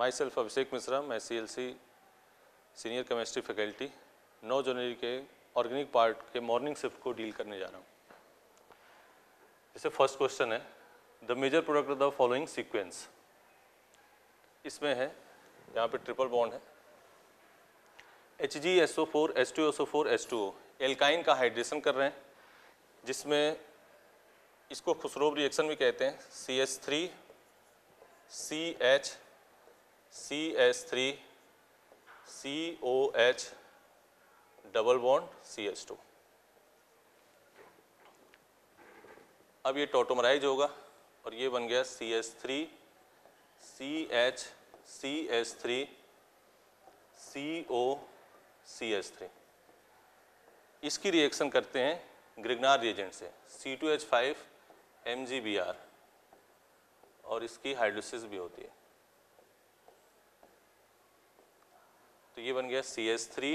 Self Abhishek Mishra मैं C L C senior chemistry faculty नौ जनवरी के ऑर्गेनिक पार्ट के मॉर्निंग शिफ्ट को डील करने जा रहा हूँ। जैसे फ़र्स्ट क्वेश्चन है the major product of the following sequence इसमें है, यहाँ पे ट्रिपल बॉन्ड है। H G S O four S two S O four S two O alkyne का हाइड्रेशन कर रहे हैं, जिसमें इसको खुसरोब रिएक्शन भी कहते हैं C S three C H C S three C O H double bond C H two अब ये टोटोमराइज होगा और ये बन गया C S three C H C S three C O C S three इसकी रिएक्शन करते हैं ग्रिगनार रिएजेंट से C two H five M G B R और इसकी हाइड्रोसिस भी होती है। तो ये बन गया C S three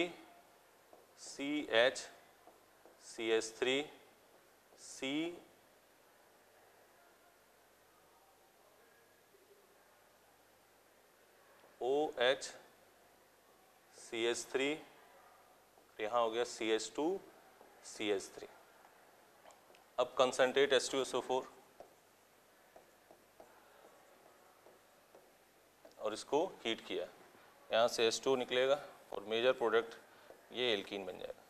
C H C S three C O H C S three यहाँ हो गया C H two C H three अब concentrate S two S O four और इसको हीट किया। यहाँ से एस टू निकलेगा और मेजर प्रोडक्ट ये एल्कीन बन जाएगा।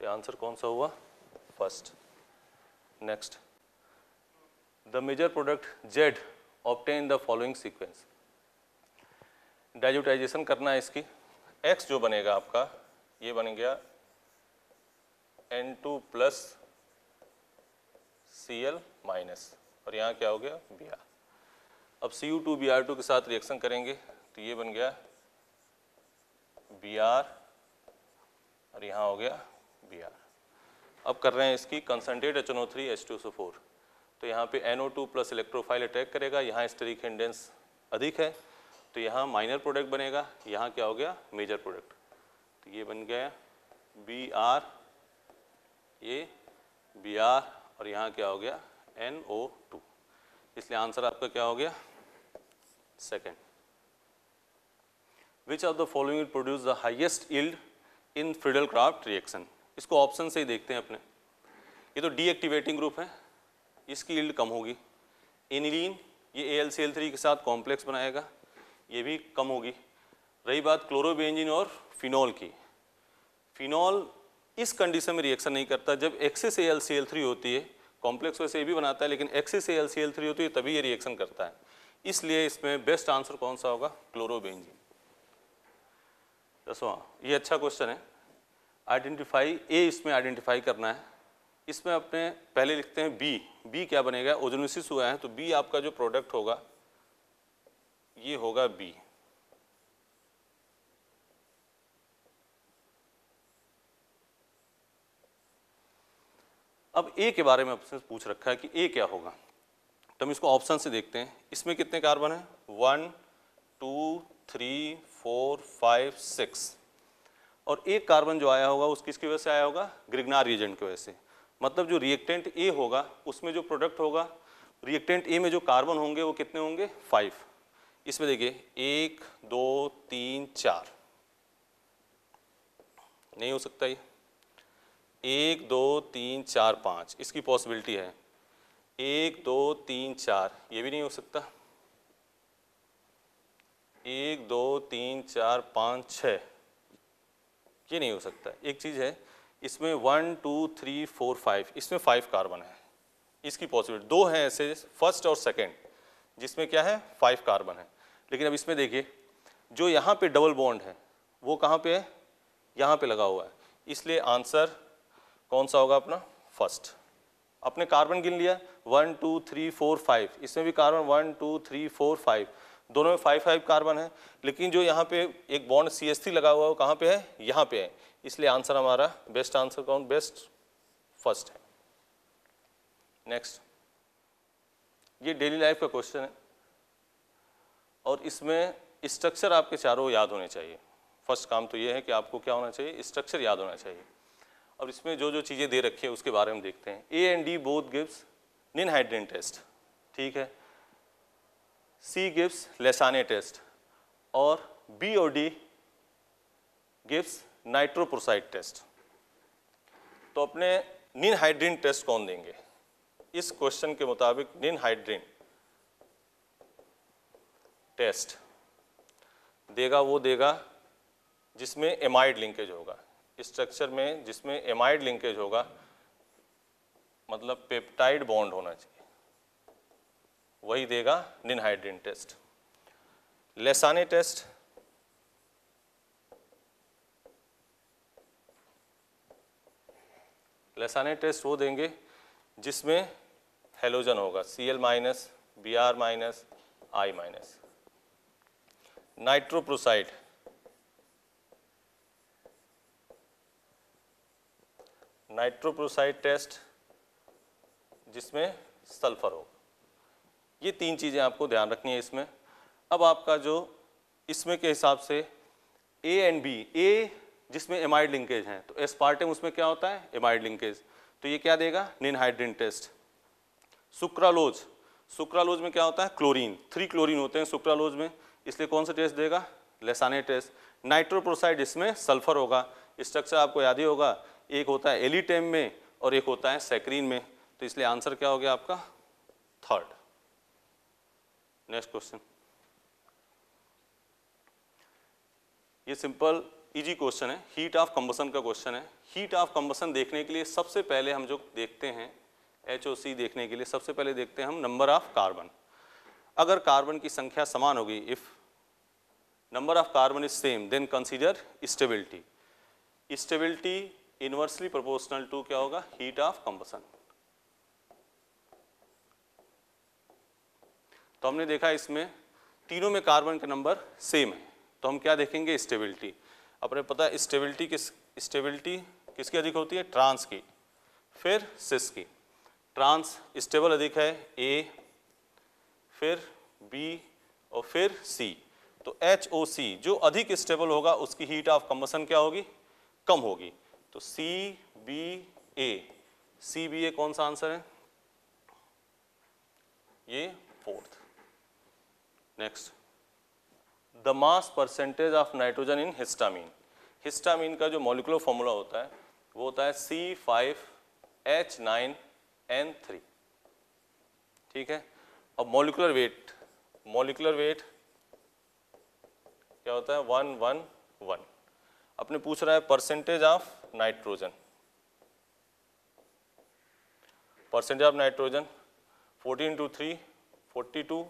तो आंसर कौन सा हुआ? First next the major product Z obtain the following sequence diazotisation करना है इसकी। एक्स जो बनेगा आपका, ये बन गया N two plus C L minus और यहाँ क्या हो गया? बी आर अब C U two B R two के साथ रिएक्शन करेंगे। तो ये बन गया बी आर और यहाँ हो गया बी आर अब कर रहे हैं इसकी concentrate H N O three H two S O four तो यहाँ पे N O two plus electrophile attack करेगा। यहाँ स्टरिक हिंडेंस अधिक है। तो यहाँ माइनर प्रोडक्ट बनेगा। यहाँ क्या हो गया? मेजर प्रोडक्ट तो ये बन गया बी आर ये बी आर और यहाँ क्या हो गया? एन ओ टू इसलिए आंसर आपका क्या हो गया? Second which of the following produce the highest yield in Friedel Crafts reaction इसको ऑप्शन से ही देखते हैं अपने। ये तो डीएक्टिवेटिंग ग्रुप है। इसकी इल्ड कम होगी। एनिलीन ये ए के साथ कॉम्प्लेक्स बनाएगा। ये भी कम होगी। रही बात क्लोरोबेंजिन और फिनॉल की। फिनॉल इस कंडीशन में रिएक्शन नहीं करता। जब excess A L C L three होती है कॉम्प्लेक्स वैसे भी बनाता है, लेकिन excess A L C L three होती है, तभी ये रिएक्शन करता है। इसलिए इसमें बेस्ट आंसर कौन सा होगा? क्लोरोबेंजिन दसवा ये अच्छा क्वेश्चन है। आइडेंटिफाई ए इसमें आइडेंटिफाई करना है। इसमें अपने पहले लिखते हैं बी बी क्या बनेगा? ओजोनिसिस हुआ है तो बी आपका जो प्रोडक्ट होगा, ये होगा बी अब ए के बारे में आपसे पूछ रखा है कि ए क्या होगा। तो हम इसको ऑप्शन से देखते हैं। इसमें कितने कार्बन है? One two three four five six और एक कार्बन जो आया होगा, उस किसकी वजह से आया होगा? ग्रिगनार रिएजेंट की वजह से। मतलब जो रिएक्टेंट ए होगा, उसमें जो प्रोडक्ट होगा रिएक्टेंट ए में जो कार्बन होंगे, वो कितने होंगे? फाइव इसमें देखिए, एक, दो, तीन, चार। नहीं हो सकता ये। एक, दो, तीन, चार, पाँच। इसकी पॉसिबिलिटी है। एक, दो, तीन, चार। ये भी नहीं हो सकता। एक, दो, तीन, चार, पाँच छः ये नहीं हो सकता। एक चीज़ है, इसमें one, two, three, four, five. इसमें फाइव कार्बन है। इसकी पॉसिबिलिटी दो हैं ऐसे फ़र्स्ट और सेकेंड जिसमें क्या है? फाइव कार्बन है। लेकिन अब इसमें देखिए, जो यहाँ पे डबल बॉन्ड है, वो कहाँ पे है? यहाँ पे लगा हुआ है। इसलिए आंसर कौन सा होगा अपना? फ़र्स्ट अपने कार्बन गिन लिया? One two three four five इसमें भी carbon one two three four five दोनों में फाइव फाइव कार्बन है। लेकिन जो यहाँ पे एक बॉन्ड सी एस थ्री लगा हुआ है, वो कहाँ पे है? यहाँ पे है। इसलिए आंसर हमारा बेस्ट आंसर कौन? बेस्ट फ़र्स्ट है। नेक्स्ट ये डेली लाइफ का क्वेश्चन है। और इसमें स्ट्रक्चर आपके चारों याद होने चाहिए। फ़र्स्ट काम तो ये है कि आपको क्या होना चाहिए? स्ट्रक्चर याद होना चाहिए। और इसमें जो जो चीज़ें दे रखी है, उसके बारे में देखते हैं। A and D both gives ninhydrin test ठीक है? सी गिव्स लेसाने टेस्ट और बी और डी गिव्स नाइट्रोप्रोसाइड टेस्ट तो अपने निन हाइड्रीन टेस्ट कौन देंगे? इस क्वेश्चन के मुताबिक निन हाइड्रीन टेस्ट देगा, वो देगा, जिसमें एमाइड लिंकेज होगा। स्ट्रक्चर में जिसमें एमाइड लिंकेज होगा मतलब पेप्टाइड बॉन्ड होना चाहिए। वही देगा ninhydrin test Lassaigne test Lassaigne test वो देंगे जिसमें हेलोजन होगा C L minus B R minus I minus nitroprusside nitroprusside test, जिसमें सल्फ़र हो। ये तीन चीज़ें आपको ध्यान रखनी है इसमें। अब आपका जो, इसमें के हिसाब से ए एंड बी ए जिसमें एमाइड लिंकेज हैं तो एस्पार्टेम उसमें क्या होता है? एमाइड लिंकेज तो ये क्या देगा? निनहाइड्रिन टेस्ट सुक्रालोज सुक्रालोज में क्या होता है? क्लोरीन थ्री क्लोरीन होते हैं सुक्रालोज में। इसलिए कौन सा टेस्ट देगा? लेसाने टेस्ट नाइट्रोप्रोसाइड इसमें सल्फ़र होगा। स्ट्रक्चर आपको याद ही होगा। एक होता है एलिटेम में और एक होता है सेक्रीन में। तो इसलिए आंसर क्या हो गया आपका? थर्ड नेक्स्ट क्वेश्चन ये सिंपल इजी क्वेश्चन है। हीट ऑफ़ कंबसन का क्वेश्चन है। हीट ऑफ़ कंबसन देखने के लिए सबसे पहले हम जो देखते हैं एचओसी देखने के लिए सबसे पहले देखते हैं हम नंबर ऑफ़ कार्बन अगर कार्बन की संख्या समान होगी if number of carbon is same, then consider stability. Stability inversely proportional to क्या होगा? हीट ऑफ़ कंबसन तो हमने देखा इसमें तीनों में कार्बन के नंबर सेम है। तो हम क्या देखेंगे? स्टेबिलिटी अपने पता है स्टेबिलिटी किस स्टेबिलिटी किसकी अधिक होती है? ट्रांस की। फिर सिस की। ट्रांस स्टेबल अधिक है ए फिर बी और फिर सी तो एच ओ सी जो अधिक स्टेबल होगा, उसकी हीट ऑफ़ कंबसन क्या होगी? कम होगी। तो C B A C B A कौन सा आंसर है? ये fourth next the mass percentage of nitrogen in histamine histamine का जो मोलिकुलर फॉर्मूला होता है, वो होता है C five H nine N three ठीक है? अब मोलिकुलर वेट मोलिकुलर वेट क्या होता है? वन वन वन अपने पूछ रहा है percentage of percentage of nitrogen fourteen two three forty two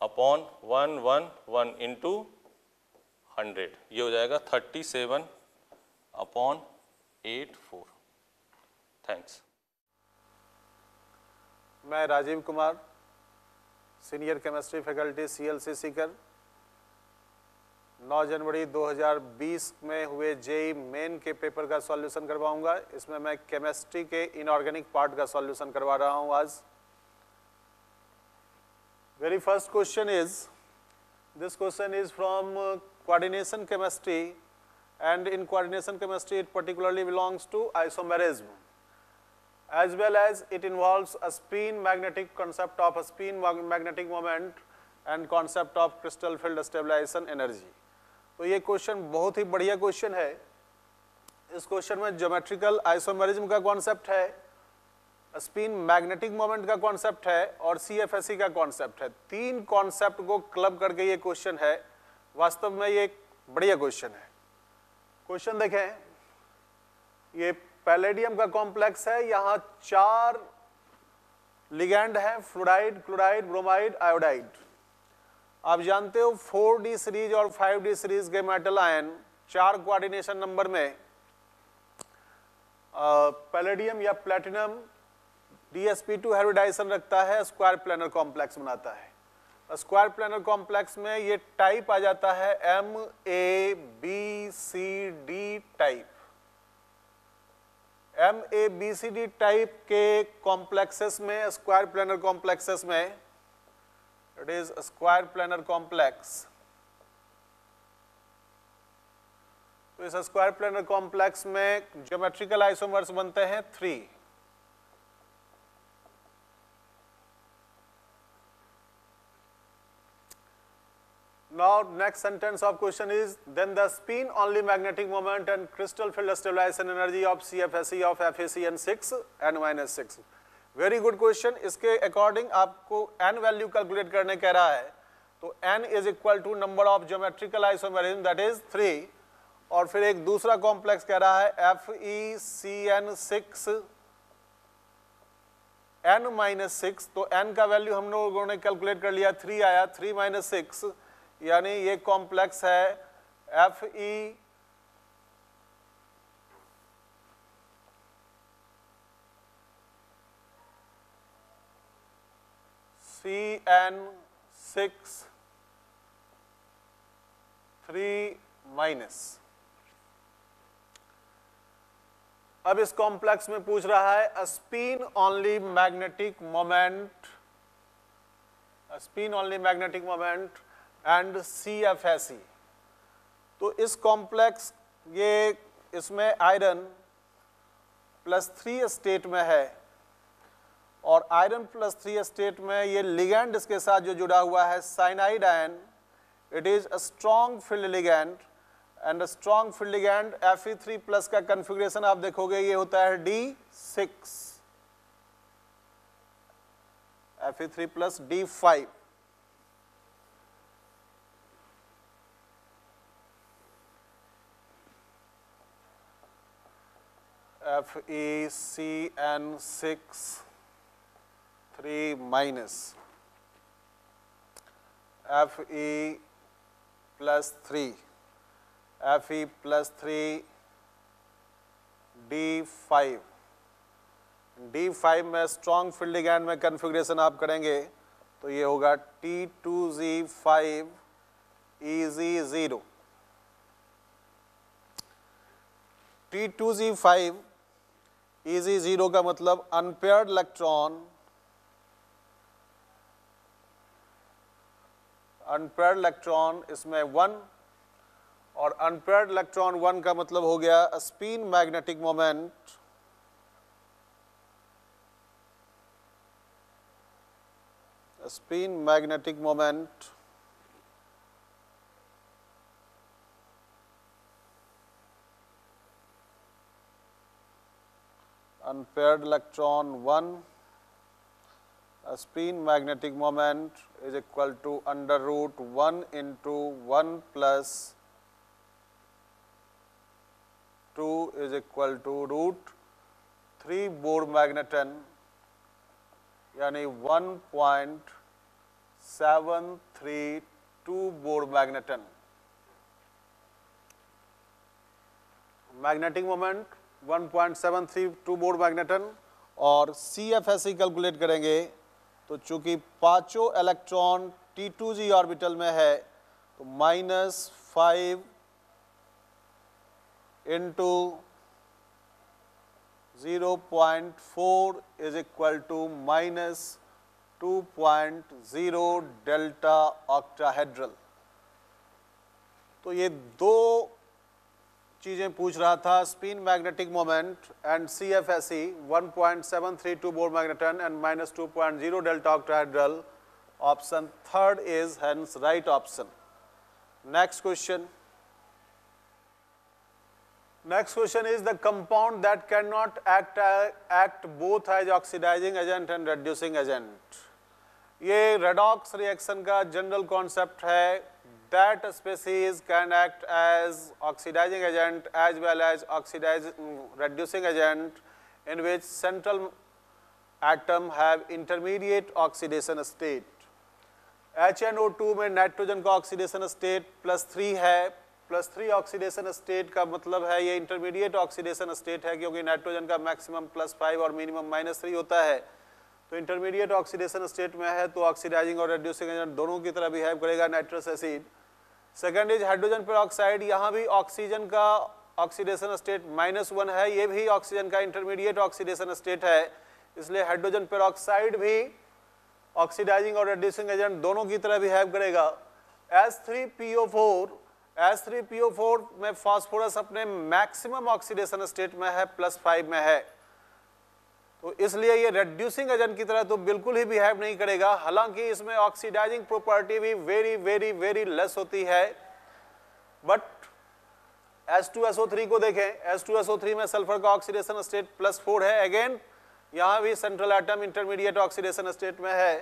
upon one one one into hundred ये हो जाएगा thirty seven upon eight four thanks मैं Rajiv Kumar senior chemistry faculty C L C Sikar 9 जनवरी 2020 में हुए JEE main के paper का solution करवाऊँगा इसमें मैं केमिस्ट्री के इनऑर्गेनिक पार्ट का सॉल्यूशन करवा रहा हूँ आज very first question is this question is from coordination chemistry and in coordination chemistry it particularly belongs to isomerism as it involves a spin magnetic concept of a spin magnetic moment and concept of crystal field stabilization energy. तो ये question बहुत ही बढ़िया question है। इस question में geometrical isomerism का concept है स्पिन मैग्नेटिक मोमेंट का कॉन्सेप्ट है और सी एफ़ एस का कॉन्सेप्ट है। तीन कॉन्सेप्ट को क्लब करके ये क्वेश्चन है। वास्तव में ये बढ़िया क्वेश्चन है। क्वेश्चन देखें। ये पैलेडियम का कॉम्प्लेक्स है। यहाँ चार लिगेंड है फ्लोराइड क्लोराइड ब्रोमाइड आयोडाइड आप जानते हो 4d सीरीज़ और 5d सीरीज़ के मेटल आयन चार कोऑर्डिनेशन नंबर में पैलेडियम या प्लेटिनम DsP2 हाइब्रिडाइजेशन रखता है स्क्वायर प्लानर कॉम्प्लेक्स बनाता है। स्क्वायर प्लानर कॉम्प्लेक्स में ये टाइप आ जाता है M A B C D type M A B C D type के कॉम्प्लेक्सेस में स्क्वायर प्लानर कॉम्प्लेक्सेस में it is a square planar complex. तो इस स्क्वायर प्लेनर कॉम्प्लेक्स में ज्योमेट्रिकल आइसोमर्स बनते हैं three now next sentence of question is then the spin only magnetic moment and crystal field stabilisation energy of C F S of F A C N six N minus six Very good question इसके according आपको n value calculate करने कह रहा है तो n is equal to number of geometrical isomerism that is 3 और फिर एक दूसरा कॉम्प्लेक्स कह रहा है F E C N six N minus six तो एन का वैल्यू हम लोगों ने कैलकुलेट कर लिया थ्री आया थ्री माइनस सिक्स यानी ये कॉम्प्लेक्स है F E C N six three minus अब इस कॉम्प्लेक्स में पूछ रहा है spin only magnetic moment spin only magnetic moment and C F S E तो इस कॉम्प्लेक्स ये इसमें आयरन प्लस थ्री स्टेट में है। और आयरन प्लस थ्री स्टेट में ये लिगेंड इसके साथ जो जुड़ा हुआ है cyanide ion it is a strong field ligand and strong field ligand F three plus का कन्फिग्रेशन आप देखोगे, ये होता है D six F three plus D five F E C N six three minus F E plus three F E plus three D five D five में strong field ligand में configuration आप करेंगे तो ये होगा T two G five E G zero T two G five E G zero का मतलब unpaired electron unpaired electron इसमें वन और अनपेड इलेक्ट्रॉन वन का मतलब हो गया spin magnetic moment spin magnetic moment unpaired electron 1 a spin magnetic moment is equal to under root 1 into 1 plus 2 is equal to root 3 Bohr magneton यानी 1.732 Bohr magneton magnetic moment 1.732 Bohr magneton और C F S C calculate करेंगे तो चूँकि पाँचों electron T two G orbital में है तो minus five into zero point four is equal to minus two point zero delta octahedral तो ये दो चीज़ें पूछ रहा था spin magnetic moment and C F S C one point seven three two Bohr magneton and minus two point zero delta octahedral option third is hence right option next question next question is the compound that can not act act both as oxidising agent and reducing agent ये redox reaction का general concept है that species can act as oxidizing agent as well as oxidizing reducing agent in which central atom have intermediate oxidation state. HNO2 में nitrogen का oxidation state plus three है plus three oxidation state का मतलब है ये intermediate oxidation state है क्योंकि nitrogen का मैक्सिमम प्लस फाइव और मिनिमम माइनस थ्री होता है तो इंटरमीडिएट ऑक्सीडेशन स्टेट में है तो ऑक्सीडाइजिंग और रेड्यूसिंग एजेंट दोनों की तरह बिहेव करेगा nitrous acid second is hydrogen peroxide यहाँ भी ऑक्सीजन का ऑक्सीडेशन स्टेट माइनस वन है, ये भी ऑक्सीजन का इंटरमीडिएट ऑक्सीडेशन स्टेट है. इसलिए हाइड्रोजन पर भी ऑक्सीडाइजिंग और रेड्यूसिंग एजेंट दोनों की तरह बिहेव करेगा. S three P O four H3PO4 में फास्फोरस अपने मैक्सिमम ऑक्सीडेशन स्टेट में है प्लस फाइव में है. तो इसलिए ये रेड्यूसिंग एजेंट की तरह तो बिल्कुल ही बिहेव नहीं करेगा। हालाँकि इसमें ऑक्सीडाइजिंग प्रॉपर्टी भी वेरी वेरी वेरी लेस होती है। बट H2SO3 को देखें। H2SO3 में सल्फ़र का ऑक्सीडेशन स्टेट प्लस फोर है। अगेन यहाँ भी central atom intermediate oxidation state में है।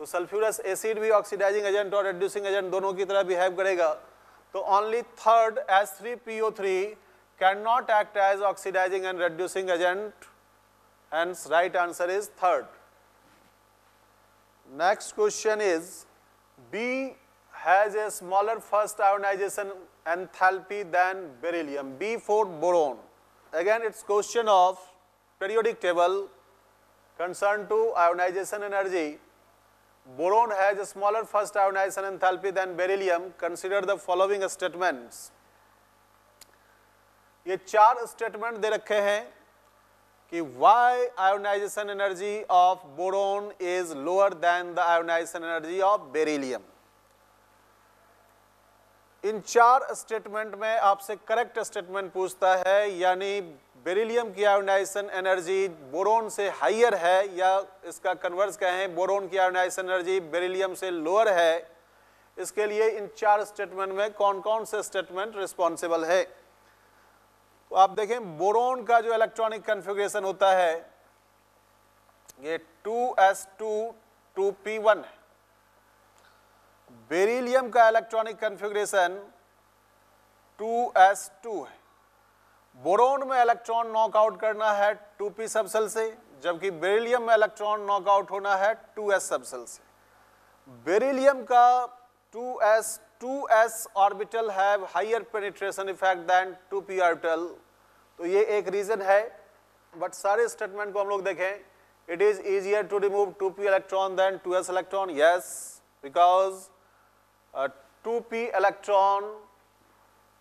तो सल्फ्यूरस एसिड भी ऑक्सीडाइजिंग एजेंट और रेड्यूसिंग एजेंट दोनों की तरह बिहेव करेगा। तो only third H3PO3 can not act as oxidising and reducing agent hence right answer is third next question is b has a smaller first ionization enthalpy than beryllium b for boron again it's question of periodic table concerned to ionization energy boron has a smaller first ionization enthalpy than beryllium consider the following statements ये चार statement दे रखे हैं कि why ionization energy of boron is lower than the ionization energy of beryllium? इन चार statement में आपसे correct statement पूछता है, यानी बेरिलियम की आयोनाइजेशन एनर्जी बोरोन से हाइयर है या इसका कन्वर्स कहें बोरोन की आयोनाइजेशन एनर्जी बेरिलियम से लोअर है, इसके लिए इन चार स्टेटमेंट में कौन कौन से स्टेटमेंट रिस्पॉन्सिबल है? आप देखें, बोरोन का जो इलेक्ट्रॉनिक कन्फिग्रेशन होता है, ये 2s2 2p1 है। बेरिलियम का इलेक्ट्रॉनिक कन्फिग्रेशन 2s2 है। बोरोन में इलेक्ट्रॉन नॉकआउट करना है 2p सबसेल से, जबकि बेरिलियम में इलेक्ट्रॉन नॉकआउट होना है 2s सबसेल से। बेरिलियम का 2s 2s orbital have higher penetration effect than 2p orbital तो ये एक रीजन है बट सारे स्टेटमेंट को हम लोग देखें it is easier to remove 2p electron than 2s electron yes because 2p electron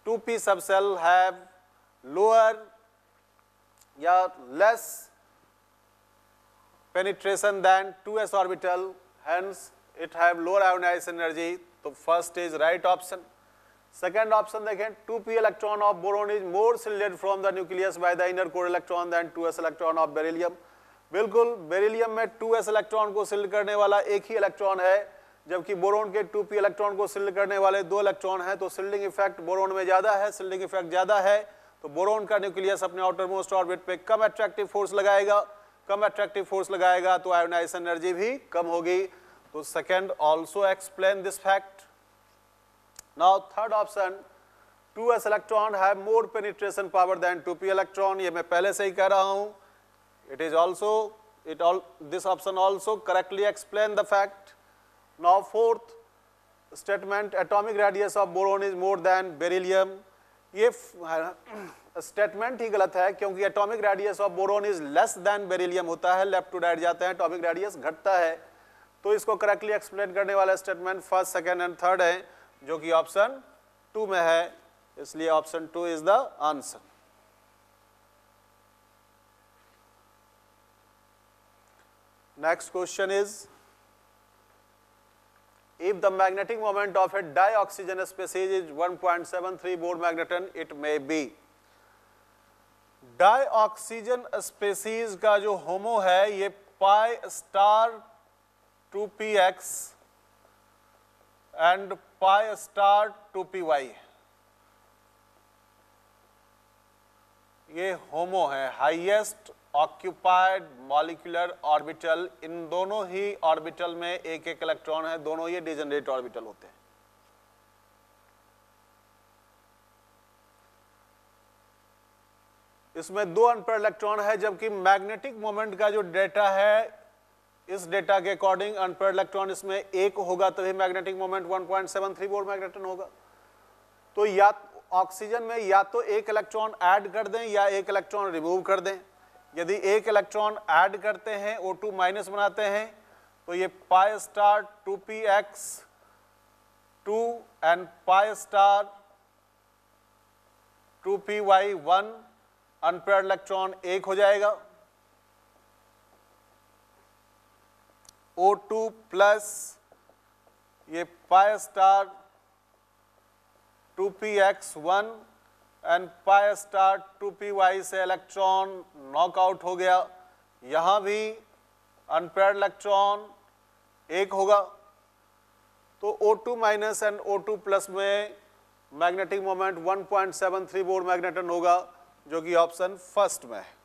2p subcell have lower या less penetration than 2s orbital hence it have lower ionization energy तो first is right option. Second option देखें 2p electron of boron is more shielded from the nucleus by the inner core electron than 2s electron of beryllium. बिल्कुल beryllium में 2s electron को shield करने वाला एक ही electron है, जबकि बोरोन के 2p इलेक्ट्रॉन को सिल्ड करने वाले दो इलेक्ट्रॉन हैं तो सिल्डिंग इफ़ेक्ट बोरोन में ज़्यादा है सिल्डिंग इफ़ेक्ट ज़्यादा है तो बोरोन का न्यूक्लियस अपने आउटर मोस्ट ऑर्बिट पे कम अट्रैक्टिव फोर्स लगाएगा, कम अट्रैक्टिव फोर्स लगाएगा तो आयोनाइजेशन एनर्जी भी कम होगी। तो second also explain this fact now third option 2s electron have more penetration power than 2p electron ये मैं पहले से ही कह रहा हूँ। It is also, it all, this option also correctly explain the fact. Now, fourth statement, atomic radius of boron is more than beryllium. ये statement ही गलत है क्योंकि atomic radius of boron is less than beryllium होता है। Left to right जाते हैं atomic radius घटता है। तो इसको करेक्टली एक्सप्लेन करने वाला statement first second and third है जो कि ऑप्शन टू में है इसलिए option two is the answer next Next question is, if the magnetic moment of a dioxygen species is 1.73 Bohr magneton, it may be. Dioxygen species का जो HOMO है ये pi star two P X and pi star two P Y ये HOMO है highest occupied molecular orbital इन दोनों ही orbital में एक एक इलेक्ट्रॉन है, दोनों ये डिजनरेट ऑर्बिटल होते हैं। इसमें दो अनपेयर इलेक्ट्रॉन है, जबकि मैग्नेटिक मोमेंट का जो डेटा है इस डेटा के अकॉर्डिंग अनपेड इलेक्ट्रॉन इसमें एक होगा, तभी मैग्नेटिक मोमेंट 1.73 वोल्ट मैग्नेटन होगा। तो या ऑक्सीजन में या तो एक इलेक्ट्रॉन ऐड कर दें या एक इलेक्ट्रॉन रिमूव कर दें। यदि एक इलेक्ट्रॉन ऐड करते हैं O2 माइनस बनाते हैं तो ये pi star two P X two and pi star two P Y one unpaired electron एक हो जाएगा। O2 प्लस ये pi star two P X one and pi star two P Y से electron knockout हो गया। यहाँ भी unpaired electron एक होगा। तो O2 two minus and O2 plus में मैग्नेटिक मोमेंट 1.73 बोर मैग्नेटन होगा, जो कि ऑप्शन फ़र्स्ट में है।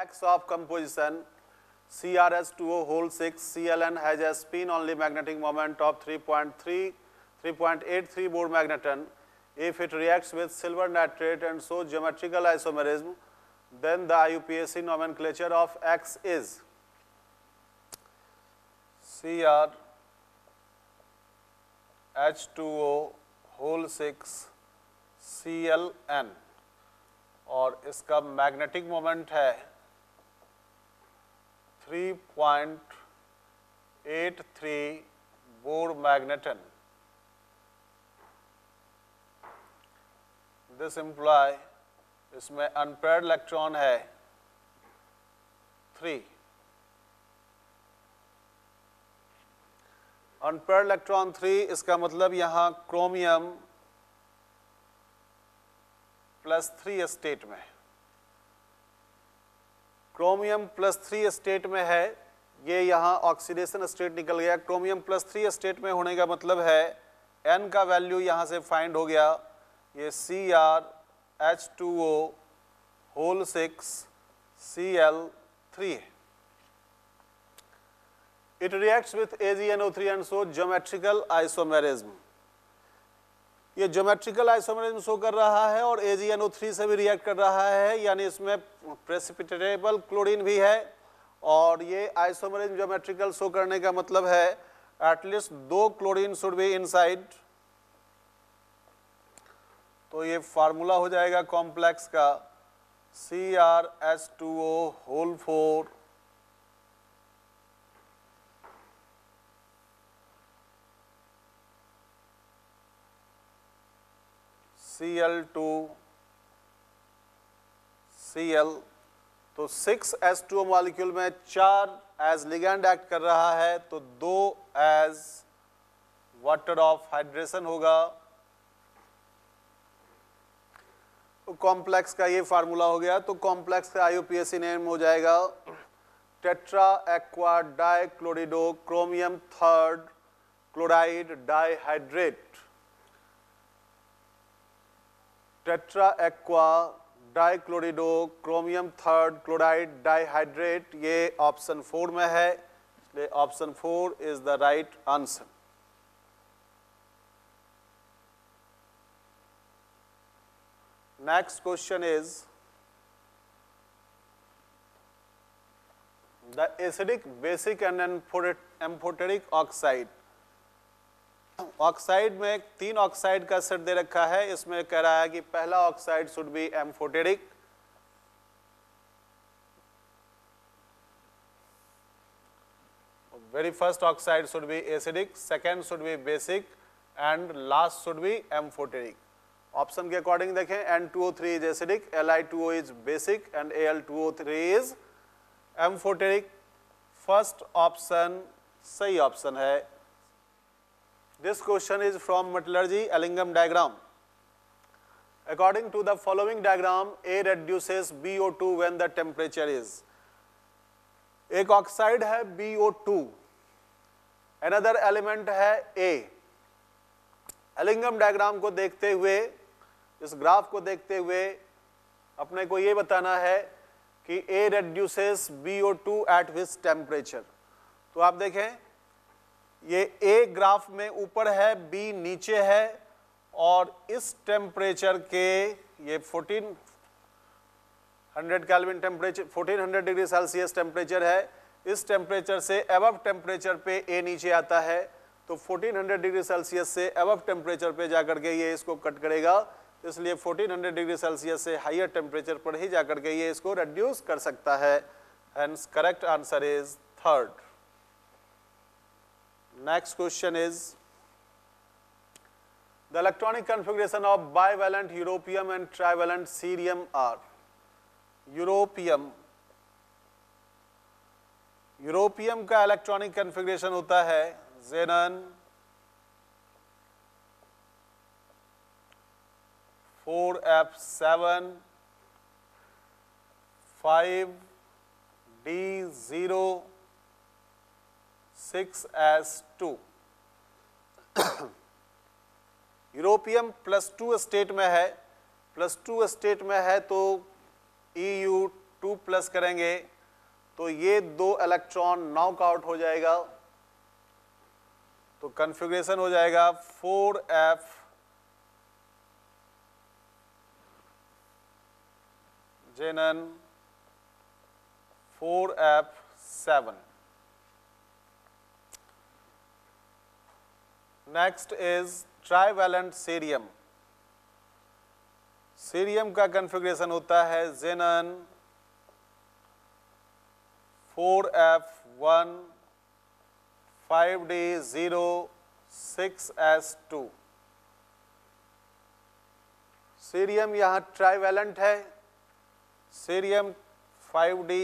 X of composition CrS2O whole 6 ClN has a spin only magnetic moment of 3.3 3.83 Bohr magneton. If it reacts with silver nitrate and shows geometrical isomerism, then the IUPAC nomenclature of X is Cr H2O whole 6 Cln और इसका magnetic moment है 3.83 Bohr magneton this imply इसमें unpaired electron है three unpaired electron three इसका मतलब यहाँ chromium plus three state में chromium plus three state में है, ये यहाँ ऑक्सीडेशन स्टेट निकल गया। क्रोमियम प्लस थ्री स्टेट में होने का मतलब है एन का वैल्यू यहाँ से फाइंड हो गया। ये C R H two O whole six C L three है। It reacts with AgNO3 and so geometrical isomerism. ये ज्योमेट्रिकल आइसोमरिज्म शो कर रहा है और AgNO3 से भी रिएक्ट कर रहा है, यानी इसमें प्रेसिपिटेबल क्लोरीन भी है और ये आइसोमरिज्म ज्योमेट्रिकल शो करने का मतलब है एटलीस्ट दो क्लोरीन शुड बी इनसाइड तो ये फार्मूला हो जाएगा कॉम्प्लेक्स का C R S two O whole four two C L तो सिक्स एस टू मॉलिक्यूल में चार एज लिगेंड एक्ट कर रहा है तो दो एज वाटर ऑफ़ हाइड्रेशन होगा। तो कॉम्प्लेक्स का ये फार्मूला हो गया तो कॉम्प्लेक्स का आईयूपीएससी नेम हो जाएगा tetra aqua di chlorido chromium third chloride dihydrate tetra aqua dichlorido chromium third chloride dihydrate ये ऑप्शन फोर में है इसलिए option four is the right answer Next question is the acidic, basic and amphoteric oxide. Oxide में तीन oxide का set दे रखा है। इसमें कह रहा है कि पहला oxide should be amphoteric. Very first oxide should be acidic, second should be basic, and last should be amphoteric. Option के अकॉर्डिंग देखें N2O3 is acidic Li2O is basic and Al2O3 is amphoteric first option सही option है। This question is from metallurgy Ellingham diagram according to the following diagram a reduces BO2 when the temperature is. एक oxide है BO2 another element है A. Ellingham diagram को देखते हुए इस graph को देखते हुए अपने को ये बताना है कि B O two at which temperature तो आप देखें ये ए ग्राफ में ऊपर है बी नीचे है और इस टेम्परेचर के ये 1400 kelvin temperature 1400 degree Celsius temperature है। इस टेम्परेचर से अबव टेम्परेचर पे ए नीचे आता है। तो 1400 डिग्री सेल्सियस से अबव टेम्परेचर पे जाकर के ये इसको कट करेगा। इसलिए 1400 डिग्री सेल्सियस से हाइयर टेम्परेचर पर ही जाकर के ये इसको रिड्यूस कर सकता है। Hence correct answer is third Next question is the electronic configuration of bivalent europium and trivalent cerium are europium europium का इलेक्ट्रॉनिक कन्फिग्रेशन होता है xenon four F seven five D zero six S two europium plus two state में है plus two state में है तो E U two plus करेंगे तो ये दो इलेक्ट्रॉन नॉक आउट हो जाएगा तो कन्फिग्रेशन हो जाएगा four F xenon four F seven next is trivalent cerium cerium का कन्फिग्रेशन होता है xenon four F one five D zero six S two cerium यहाँ ट्राइवेलेंट है cerium five D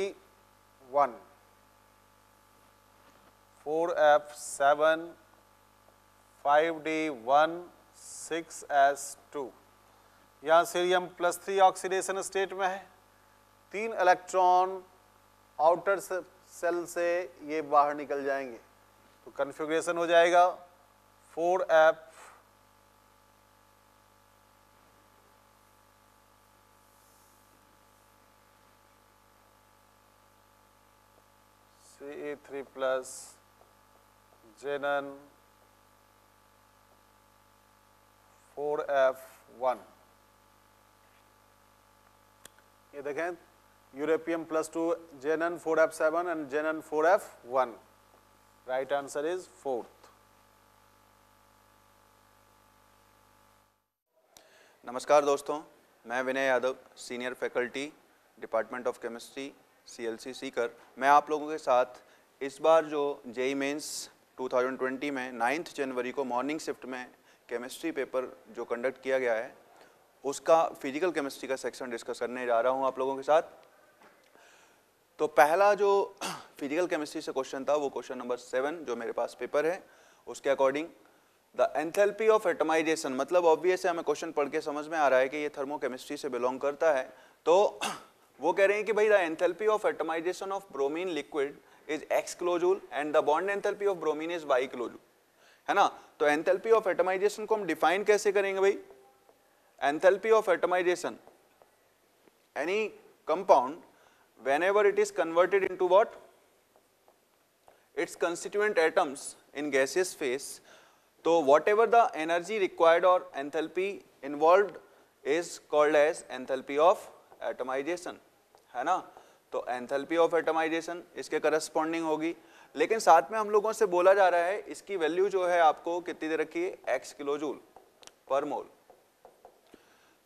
one four F seven five D one six S two यहाँ cerium plus three oxidation state में है। तीन electron outer shell से ये बाहर निकल जाएँगे। तो कन्फिग्रेशन हो जाएगा four F C A three plus xenon four F one ये देखें europium plus two xenon four F seven and xenon four F one right answer is fourth नमस्कार दोस्तों, मैं Vinay Yadav senior faculty department of chemistry CLC Sikar मैं आप लोगों के साथ इस बार जो जेई मेंस 2020 में नाइन्थ जनवरी को मॉर्निंग शिफ्ट में केमिस्ट्री पेपर जो कंडक्ट किया गया है, उसका फ़िज़िकल केमिस्ट्री का सेक्शन डिस्कस करने जा रहा हूँ आप लोगों के साथ। तो पहला जो फ़िज़िकल केमिस्ट्री से क्वेश्चन था, वो क्वेश्चन नंबर सेवन जो मेरे पास पेपर है, उसके according the enthalpy of atomization मतलब ऑब्वियस है हमें क्वेश्चन पढ़ के समझ में आ रहा है कि ये थर्मोकेमिस्ट्री से बिलोंग करता है। तो वो कह रहे हैं कि भाई the enthalpy of atomization of bromine liquid is X kilojoule and the bond enthalpy of bromine is Y kilojoule है ना? तो एंथैल्पी ऑफ़ एटमाइजेशन को हम डिफाइन कैसे करेंगे भाई? Enthalpy of atomization any compound whenever it is converted into what its constituent atoms in gaseous phase तो whatever the energy required और enthalpy involve is called as enthalpy of atomization है ना? तो enthalpy of atomization इसके corresponding होगी। लेकिन साथ में हम लोगों से बोला जा रहा है, इसकी वैल्यू जो है आपको कितनी दे रखी है? X kilojoule per mole.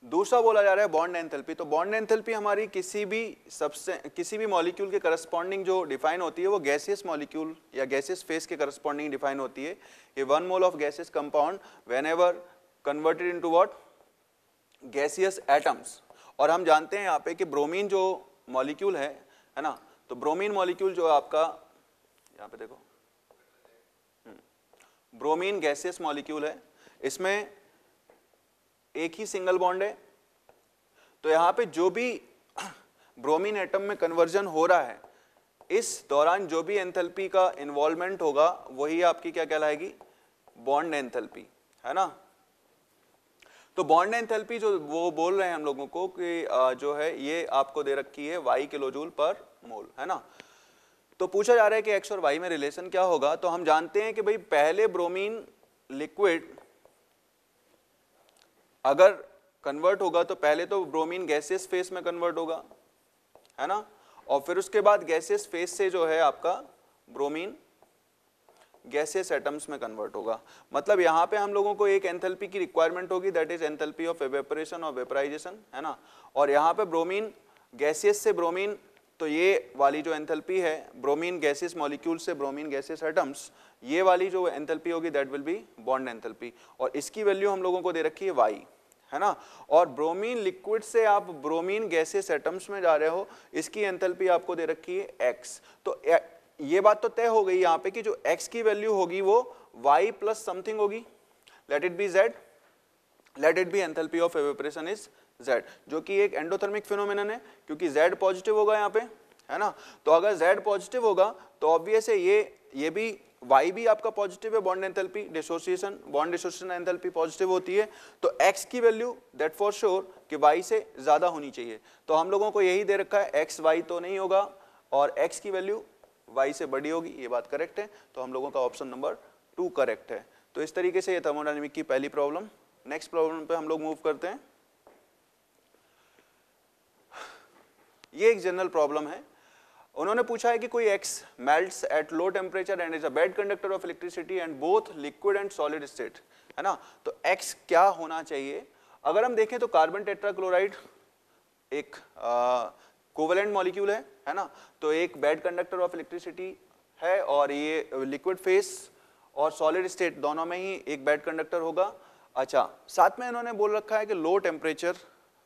दूसरा बोला जा रहा है बॉन्ड एंथैल्पी तो बॉन्ड एंथैल्पी हमारी किसी भी सबसे, किसी भी मॉलिक्यूल के करस्पॉन्डिंग जो डिफाइन होती है, वो गैसियस मॉलिक्यूल या गैसियस फेस के करस्पॉन्डिंग डिफाइन होती है। ये one mole of gaseous compound whenever converted into what gaseous atoms और हम जानते हैं यहाँ पे कि ब्रोमीन जो मॉलिक्यूल है है ना? तो ब्रोमीन मॉलिक्यूल जो आपका यहाँ पे देखो। ब्रोमीन गैसियस मॉलिक्यूल है। इसमें एक ही सिंगल बॉन्ड है। तो यहाँ पे जो भी ब्रोमीन एटम में कन्वर्जन हो रहा है, इस दौरान जो भी एंथैल्पी का इन्वॉल्वमेंट होगा, वही आपकी क्या कहलाएगी? Bond enthalpy. है ना? तो बॉन्ड एंथैल्पी जो वो बोल रहे हैं हम लोगों को कि जो है ये आपको दे रखी है वाई किलोजूल पर मोल। है ना? तो पूछा जा रहा है कि एक्स और वाई में रिलेशन क्या होगा? तो हम जानते हैं कि भाई पहले ब्रोमीन लिक्विड अगर कन्वर्ट होगा तो पहले तो ब्रोमीन गैसियस फेस में कन्वर्ट होगा, है ना? और फिर उसके बाद गैसियस फेस से जो है आपका ब्रोमीन गैसियस एटम्स में कन्वर्ट होगा। मतलब यहाँ पे हम लोगों को एक एंथैल्पी की रिक्वायरमेंट होगी that is enthalpy of evaporation और वेपराइजेशन है ना? और यहाँ पे ब्रोमीन गैसियस से ब्रोमीन तो ये वाली जो एंथैल्पी है ब्रोमीन गैसियस मॉलिक्यूल से ब्रोमीन गैसियस एटम्स ये वाली जो एंथैल्पी होगी that will be bond enthalpy. और इसकी वैल्यू हम लोगों को दे रखी है वाई है ना? और ब्रोमीन लिक्विड से आप ब्रोमीन गैसेस एटम्स में जा रहे हो, इसकी एंथैल्पी आपको दे रखी है एक्स तो ये बात तो तय हो गई यहाँ पे कि जो एक्स की वैल्यू होगी वो वाई प्लस समथिंग होगी। Let it be Z let it be enthalpy of evaporation is Z, जो कि एक एंडोथर्मिक फिनोमिनन है, क्योंकि Z पॉजिटिव होगा यहाँ पे, है ना? तो अगर Z पॉजिटिव होगा तो ऑब्वियस है ये ये भी, Y भी आपका पॉजिटिव है bond enthalpy dissociation bond dissociation enthalpy positive होती है। तो X की वैल्यू दैट फॉर श्योर कि Y से ज़्यादा होनी चाहिए। तो हम लोगों को यही दे रखा है, X, Y तो नहीं होगा, और X की वैल्यू Y से बड़ी होगी, ये बात करेक्ट है। तो हम लोगों का ऑप्शन नंबर टू करेक्ट है। तो इस तरीके से ये थर्मोडाइनमिक की पहली प्रॉब्लम नेक्स्ट प्रॉब्लम पे हम लोग मूव करते हैं। ये एक जनरल प्रॉब्लम है। उन्होंने पूछा है कि कोई X melts at low temperature and is a bad conductor of electricity and both liquid and solid state है ना? तो एक्स क्या होना चाहिए? अगर हम देखें तो कार्बन टेट्राक्लोराइड एक कोवलेंट मॉलिक्यूल है है ना? तो एक बेड कंडक्टर ऑफ़ इलेक्ट्रिसिटी है और ये लिक्विड फेस और सॉलिड स्टेट दोनों में ही एक बेड कंडक्टर होगा। अच्छा साथ में इन्होंने बोल रखा है कि लो टेम्परेचर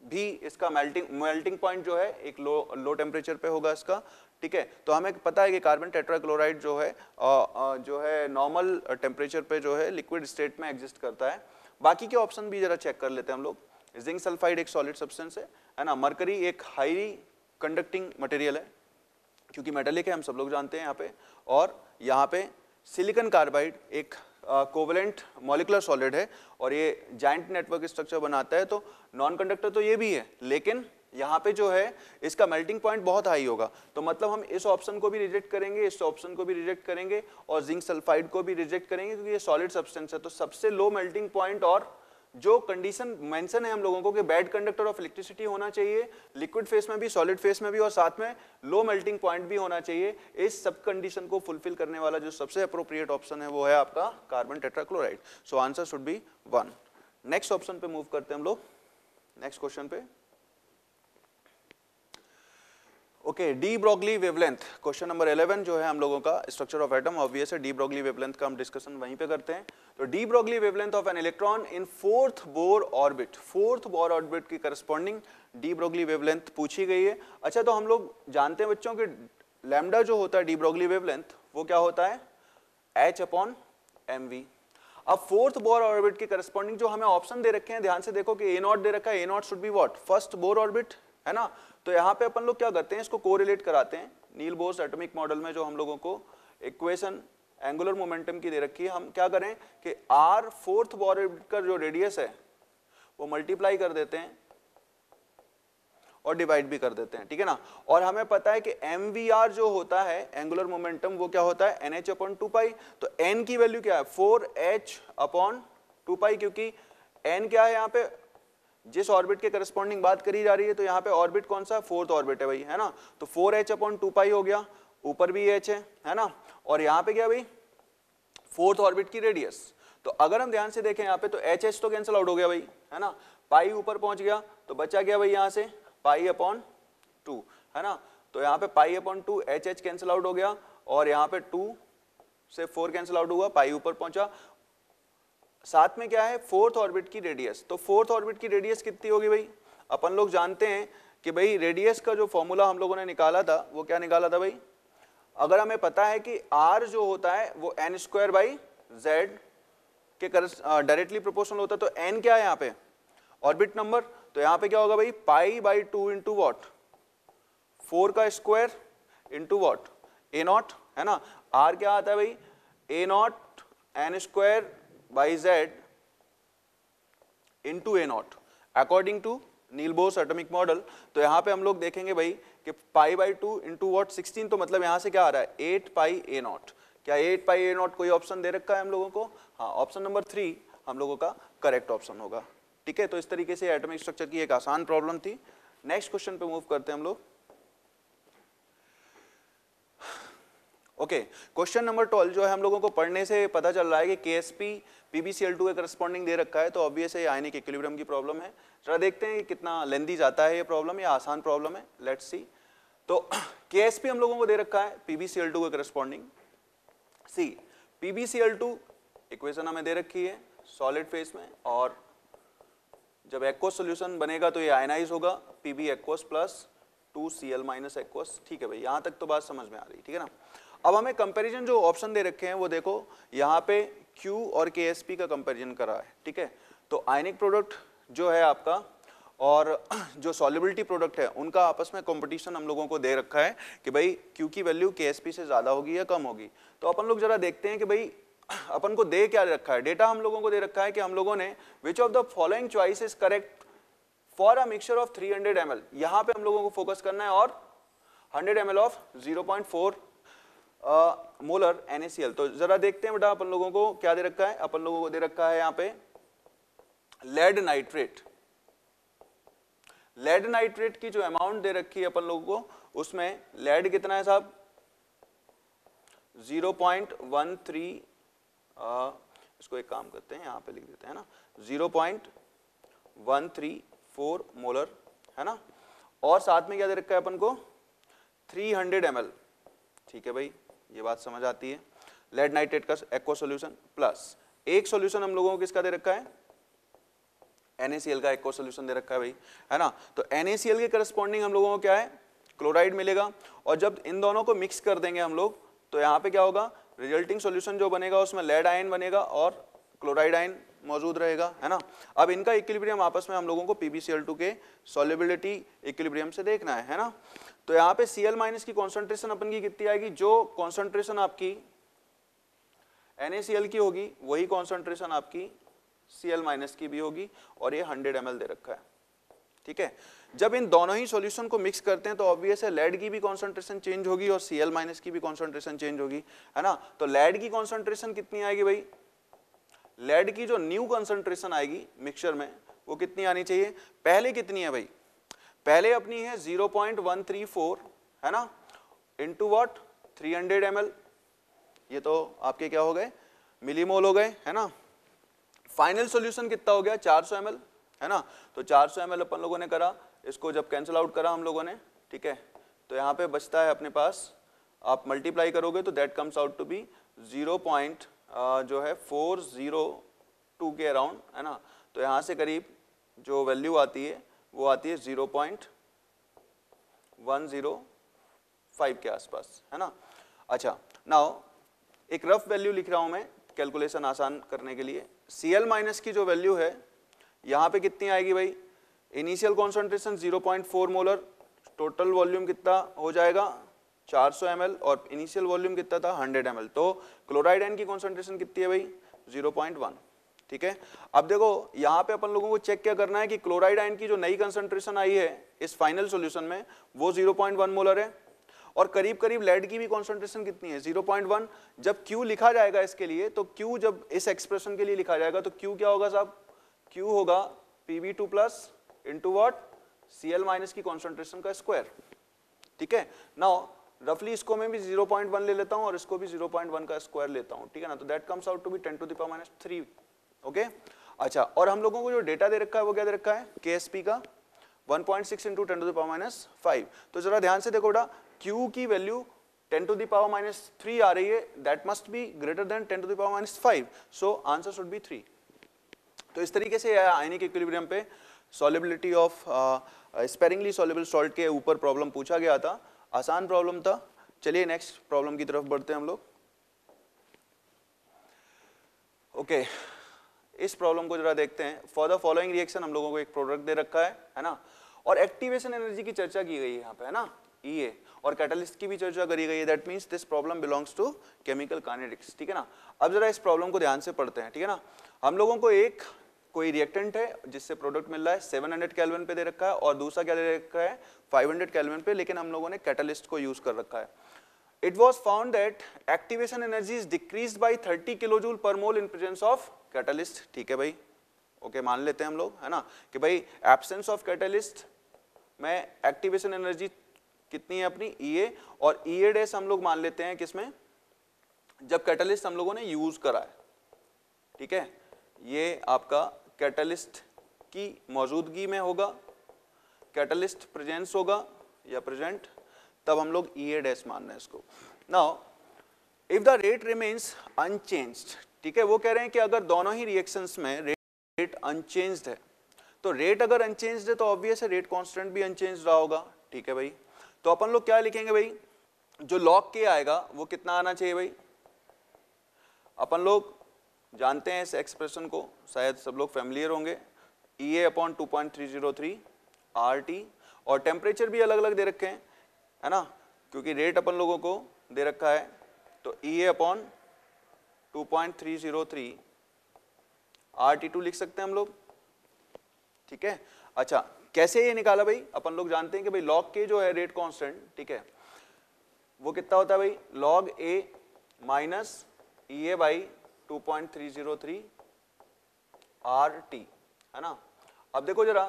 भी इसका मेल्टिंग मेल्टिंग पॉइंट जो है एक लो लो टेम्परेचर पे होगा इसका ठीक है? तो हमें पता है कि कार्बन टेट्राक्लोराइड जो है आ, आ, जो है नॉर्मल टेम्परेचर पे जो है लिक्विड स्टेट में एग्जिस्ट करता है। बाकी के ऑप्शन भी जरा चेक कर लेते हैं हम लोग। जिंक सल्फाइड एक सॉलिड सब्सटेंस है है ना? मरकरी एक हाईली कंडक्टिंग मटेरियल है क्योंकि मेटेलिक है हम सब लोग जानते हैं यहाँ पे। और यहाँ पे सिलिकन कार्बाइड एक कोवलेंट मॉलिकुलर सॉलिड है और ये जॉइंट नेटवर्क स्ट्रक्चर बनाता है तो नॉन कंडक्टर तो ये भी है, लेकिन यहाँ पे जो है, इसका मेल्टिंग पॉइंट बहुत हाई होगा। तो मतलब हम इस ऑप्शन को भी रिजेक्ट करेंगे, इस ऑप्शन को भी रिजेक्ट करेंगे और जिंक सल्फाइड को भी रिजेक्ट करेंगे, क्योंकि ये सॉलिड सब्सटेंस है तो सबसे लो मेल्टिंग पॉइंट और जो कंडीशन मेंशन है हम लोगों को कि बैड कंडक्टर ऑफ़ इलेक्ट्रिसिटी होना चाहिए लिक्विड फेस में भी सॉलिड फेस में भी और साथ में लो मेल्टिंग पॉइंट भी होना चाहिए, इस सब कंडीशन को फुलफिल करने वाला जो सबसे अप्रोप्रिएट ऑप्शन है वो है आपका carbon tetrachloride so answer should be one next option पे मूव करते हैं हम लोग. नेक्स्ट क्वेश्चन पे. Okay de Broglie wavelength question number 11 जो है हम लोगों का स्ट्रक्चर ऑफ़ एटम ऑब्वियस है। डी ब्रॉगली वेवलेंथ का हम डिस्कशन वहीं पे करते हैं। तो de Broglie wavelength of an electron in fourth Bohr orbit fourth Bohr orbit की करस्पॉन्डिंग डी ब्रॉगली वेवलेंथ पूछी गई है। अच्छा तो हम लोग जानते हैं बच्चों कि लैमडा जो होता है डी ब्रॉगली वेवलेंथ वो क्या होता है? एच अपॉन एम वी अब फोर्थ बोर ऑर्बिट की करस्पॉन्डिंग जो हमें ऑप्शन दे रखे हैं, ध्यान से देखो कि ए नॉट दे रखा है। A naught should be what first Bohr orbit है ना? तो यहाँ पे अपन लोग क्या करते हैं, इसको कोरिलेट कराते हैं। नील बोस एटॉमिक मॉडल में जो हम लोगों को इक्वेशन एंगुलर मोमेंटम की दे रखी है, हम क्या करें कि आर फोर्थ बोर का जो रेडियस है, वो मल्टीप्लाई कर देते हैं और डिवाइड भी कर देते हैं, ठीक है ना? और हमें पता है कि एम जो होता है एंगुलर मोमेंटम वो क्या होता है? N H upon two pi तो एन की वैल्यू क्या है? Four H upon two pi क्योंकि एन क्या है यहाँ पे? जिस ऑर्बिट के करस्पॉन्डिंग बात करी जा रही है तो यहाँ पे ऑर्बिट कौन सा? फोर्थ ऑर्बिट है भाई, है ना? तो four H upon two pi हो गया, ऊपर भी एच है है ना? और यहाँ पे क्या भाई? फोर्थ ऑर्बिट की रेडियस तो अगर हम ध्यान से देखें यहाँ पे तो एच एच तो कैंसिल आउट हो गया भाई, है ना? पाई ऊपर पहुँच गया तो बचा गया भाई यहाँ से? पाई अपॉन टू, है ना? तो यहाँ पे pi upon two H H cancel out हो गया, और यहाँ पे टू से फोर कैंसिल आउट हुआ, पाई ऊपर पहुँचा साथ में क्या है? फोर्थ ऑर्बिट की रेडियस। तो फोर्थ ऑर्बिट की रेडियस कितनी होगी भाई? अपन लोग जानते हैं कि भाई रेडियस का जो फॉर्मूला हम लोगों ने निकाला था, वो क्या निकाला था भाई? अगर हमें पता है कि आर जो होता है, वो एन स्क्वायर बाई जेड के डायरेक्टली प्रोपोर्शनल होता है तो एन क्या है यहाँ पे? ऑर्बिट नंबर तो यहाँ पे क्या होगा भाई? Pi by two into what four का square into what A naught है ना? आर क्या आता है भाई? A naught N square by z into a naught. According to Niels Bohr's atomic model तो यहाँ पे हम लोग देखेंगे भाई कि pi by two into what sixteen तो मतलब यहाँ से क्या आ रहा है? एट पाई ए नॉट क्या एट पाई ए नॉट कोई ऑप्शन दे रखा है हम लोगों को? हाँ ऑप्शन नंबर थ्री हम लोगों का करेक्ट ऑप्शन होगा। ठीक है तो इस तरीके से एटॉमिक स्ट्रक्चर की एक आसान प्रॉब्लम थी। नेक्स्ट क्वेश्चन पे मूव करते हैं हम लोग। ओके क्वेश्चन नंबर ट्वेल्व जो है, हम लोगों को पढ़ने से पता चल रहा है कि के एस पी पीबीसीएल2 के करस्पॉन्डिंग दे रखा है तो ऑब्वियस है आयनिक इक्विलिब्रियम की प्रॉब्लम है। जरा देखते हैं कि कितना लेंदी जाता है ये प्रॉब्लम या आसान प्रॉब्लम है। लेट्स सी तो के एस पी हम लोगों को दे रखा है पीबीसीएल2 के करस्पॉन्डिंग सी पीबीसीएल2 इक्वेशन हमें दे रखी है सॉलिड फेस में, और जब एक्वस सोल्यूशन बनेगा तो ये आयनाइज होगा PB aqueous plus two C L minus aqueous ठीक है भाई, यहाँ तक तो बात समझ में आ रही, ठीक है ना? अब हमें कंपैरिजन जो ऑप्शन दे रखे हैं, वो देखो, यहाँ पे Q और के का कंपैरिजन करा है, ठीक है? तो आयनिक प्रोडक्ट जो है आपका, और जो सॉलिबिलिटी प्रोडक्ट है, उनका आपस में कंपटीशन हम लोगों को दे रखा है कि भाई क्यू की वैल्यू के से ज़्यादा होगी या कम होगी। तो अपन लोग जरा देखते हैं कि भाई अपन को दे क्या रखा है? डेटा हम लोगों को दे रखा है कि हम लोगों ने which of the following choice is correct for a mixture of 300 hundred यहाँ पे हम लोगों को फोकस करना है और 100 एम ऑफ़ 0.4 मोलर NaCl तो जरा देखते हैं बेटा अपन लोगों को क्या दे रखा है। अपन लोगों को दे रखा है यहाँ पे लेड नाइट्रेट लेड नाइट्रेट की जो अमाउंट दे रखी है अपन लोगों को उसमें लेड कितना है साहब? 0.13 आ, इसको एक काम करते हैं यहाँ पे लिख देते हैं ना। 0.134 मोलर है ना? और साथ में क्या दे रखा है अपन को? 300 हंड्रेड ठीक है भाई। ये बात समझ आती है। लेड नाइट्रेट का एक्वा सोल्यूशन प्लस एक सोल्यूशन हम लोगों को किसका दे रखा है? NaCl का एक्वा सोल्यूशन दे रखा है भाई, है ना? तो NaCl के करस्पॉन्डिंग हम लोगों को क्या है? क्लोराइड मिलेगा। और जब इन दोनों को मिक्स कर देंगे हम लोग तो यहाँ पे क्या होगा? रिजल्टिंग सोल्यूशन जो बनेगा, उसमें लेड आयन बनेगा और क्लोराइड आयन मौजूद रहेगा, है ना? अब इनका इक्विलिब्रियम आपस में हम लोगों को PbCl2 के सॉल्युबिलिटी इक्विलिब्रियम से देखना है है ना? तो यहाँ पे Cl माइनस की कॉन्सेंट्रेशन अपन की कितनी आएगी? जो कॉन्सेंट्रेशन आपकी NaCl की होगी, वही कॉन्सेंट्रेशन आपकी Cl माइनस की भी होगी और ये 100 ml दे रखा है। ठीक है? जब इन दोनों ही सॉल्यूशन को मिक्स करते हैं तो ऑब्वियस है लेड की भी कॉन्सेंट्रेशन चेंज होगी और Cl माइनस की भी कॉन्सेंट्रेशन चेंज होगी, है ना? तो लेड की कॉन्सेंट्रेशन कितनी आएगी भाई? लेड की जो न्यू कॉन्सेंट्रेशन आएगी मिक्सचर में, वो कितनी आनी चाहिए? पहले कितनी है भाई? पहले अपनी है 0.134 है ना? इंटू वॉट 300 हंड्रेड ये तो आपके क्या हो गए? मिलीमोल हो गए, है ना? फाइनल सॉल्यूशन कितना हो गया? 400 सौ है ना? तो 400 सौ अपन लोगों ने करा। इसको जब कैंसिल आउट करा हम लोगों ने, ठीक है? तो यहाँ पे बचता है अपने पास। आप मल्टीप्लाई करोगे तो that comes out to be zero point जो है फोर ज़ीरो टू के अराउंड है ना? तो यहाँ से करीब जो वैल्यू आती है वो आती है zero point one zero five के आसपास, है ना? अच्छा नाउ एक रफ वैल्यू लिख रहा हूँ मैं कैलकुलेशन आसान करने के लिए। सी एल माइनस की जो वैल्यू है, यहाँ पे कितनी आएगी भाई? Initial concentration 0.4 molar total volume कितना हो जाएगा? 400 सौ और इनिशियल वॉल्यूम कितना था? 100 एम तो क्लोराइड आयन की कॉन्सेंट्रेशन कितनी है भाई? 0.1 ठीक है? अब देखो, यहाँ पे अपन लोगों को चेक क्या करना है कि क्लोराइड आयन की जो नई कंसंट्रेशन आई है, इस फाइनल सॉल्यूशन में, वो 0.1 मोलर है। और करीब करीब लेड की भी कॉन्सेंट्रेशन कितनी है? 0.1 जब Q लिखा जाएगा इसके लिए तो Q जब इस एक्सप्रेशन के लिए लिखा जाएगा तो Q क्या होगा साहब? Q होगा Pb2 two plus into what C L minus की कॉन्सेंट्रेशन का स्क्वायर ठीक है? नाउ रफली इसको मैं भी 0.1 ले लेता हूँ और इसको भी 0.1 का स्क्वायर लेता हूँ। ठीक है ना? तो that comes out to be 10 to the power minus 3 okay? अच्छा और हम लोगों को जो डेटा दे रखा है, वो क्या दे रखा है? केएसपी का? 1.6 point six into ten to the power minus five तो जरा ध्यान से देखो बेटा, Q की value 10 to the power minus three आ रही है. That must be greater than 10 to the power minus five so answer should be three तो इस तरीके से आयनिक इक्विलिब्रियम पे solubility of sparingly soluble salt के ऊपर प्रॉब्लम पूछा गया था. आसान प्रॉब्लम था. चलिए नेक्स्ट प्रॉब्लम की तरफ़ बढ़ते हैं हम लोग. Okay okay. इस प्रॉब्लम को जरा देखते हैं। फॉर द फॉलोइंग रिएक्शन हम लोगों को एक प्रोडक्ट दे रखा है है ना? और एक्टिवेशन एनर्जी की चर्चा की गई है यहाँ पे, है ना? ई e और कैटलिस्ट की भी चर्चा करी गई है। That means this problem belongs to chemical kinetics ठीक है ना? अब जरा इस प्रॉब्लम को ध्यान से पढ़ते हैं, ठीक है ना? हम लोगों को एक कोई रिएक्टेंट है, जिससे प्रोडक्ट मिल रहा है 700 हंड्रेड कैलवन पे दे रखा है, और दूसरा क्या दे रखा है 500 हंड्रेड कैलवन पे, लेकिन हम लोगों ने कैटलिस्ट को यूज़ कर रखा है। It was found that activation energy is decrease by thirty kilojoule per mole in presence of catalyst ठीक है भाई? ओके मान लेते हैं हम लोग, है ना? कि भाई एब्सेंस ऑफ़ कैटलिस्ट में एक्टिवेशन एनर्जी कितनी है अपनी? ई e और ई e हम लोग मान लेते हैं किसमें? जब कैटलिस्ट हम लोगों ने यूज़ करा है। ठीक है? ये आपका कैटलिस्ट की मौजूदगी में होगा कैटलिस्ट प्रेजेंस होगा या प्रेजेंट तब हम लोग ई एड एस मान रहे हैं इसको। Now if the rate remains unchanged ठीक है, वो कह रहे हैं कि अगर दोनों ही रिएक्शंस में रेट अनचेंज्ड है तो रेट अगर अनचेंज्ड है तो ऑब्वियस है रेट कांस्टेंट भी अनचेंज रहा होगा, ठीक है भाई। तो अपन लोग क्या लिखेंगे भाई? जो लॉग के आएगा, वो कितना आना चाहिए भाई? अपन लोग जानते हैं इस एक्सप्रेशन को, शायद सब लोग फैमिलियर होंगे। E A upon two point three zero three R T और टेम्परेचर भी अलग अलग दे रखे हैं। है ना? क्योंकि रेट अपन लोगों को दे रखा है। तो E A upon two point three zero three R T two लिख सकते हैं हम लोग। ठीक है? अच्छा कैसे ये निकाला भाई? अपन लोग जानते हैं कि भाई लॉग के जो है रेट कांस्टेंट ठीक है? वो कितना होता है भाई? Log A minus E A by two point three zero three R T है ना? अब देखो जरा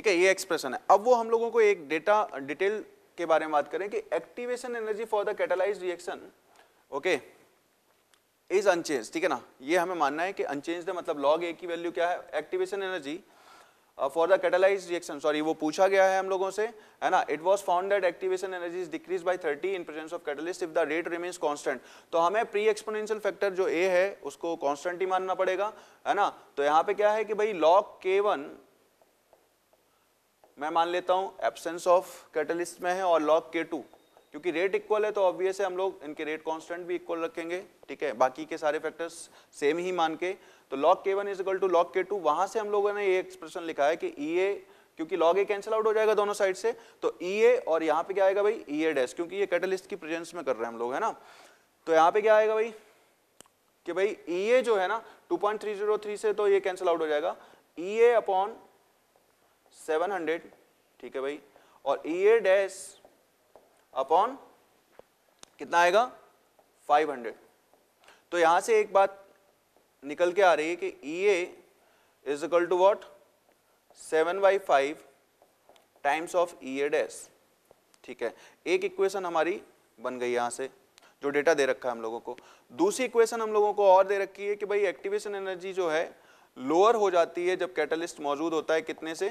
ठीक है, ये एक्सप्रेशन है। अब वो हम लोगों को एक डेटा डिटेल के बारे में बात करें कि activation energy for the catalyse reaction okay is unchange ठीक है ना? ये हमें मानना है कि अनचेंज मतलब लॉग ए की वैल्यू क्या है? Activation energy for the catalyse reaction sorry वो पूछा गया है हम लोगों से, है ना? It was found activation energy is decrease by 30 in presence of catalyst if the rate remains constant तो हमें प्री एक्सपोनेंशियल फैक्टर जो ए है, उसको कांस्टेंट ही मानना पड़ेगा, है ना? तो यहाँ पे क्या है कि भाई लॉग के वन मैं मान लेता हूँ एब्सेंस ऑफ़ कैटलिस्ट में है और लॉग के टू क्योंकि रेट इक्वल है तो ऑब्वियस है, हम लोग इनके रेट कांस्टेंट भी इक्वल रखेंगे, ठीक है? बाकी के सारे फैक्टर्स सेम ही मान के। तो log K one is equal to log K two वहाँ से हम लोगों ने ये एक्सप्रेशन लिखा है कि ई ए क्योंकि लॉग ए कैंसिल आउट हो जाएगा दोनों साइड से तो ई ए और यहाँ पे क्या आएगा भाई? ई ए डैश क्योंकि ये कैटलिस्ट की प्रेजेंस में कर रहे हैं हम लोग, है ना? तो यहाँ पे क्या आएगा भाई? कि भाई ई ए जो है ना 2.303 से तो ये कैंसिल आउट हो जाएगा। E A upon seven hundred, ठीक है भाई? और ई ए डैश अपॉन कितना आएगा? 500 तो यहाँ से एक बात निकल के आ रही है कि E A is equal to what seven by five times of E A dash ठीक है? एक इक्वेशन हमारी बन गई यहाँ से, जो डेटा दे रखा है हम लोगों को। दूसरी इक्वेशन हम लोगों को और दे रखी है कि भाई एक्टिवेशन एनर्जी जो है लोअर हो जाती है जब कैटलिस्ट मौजूद होता है कितने से?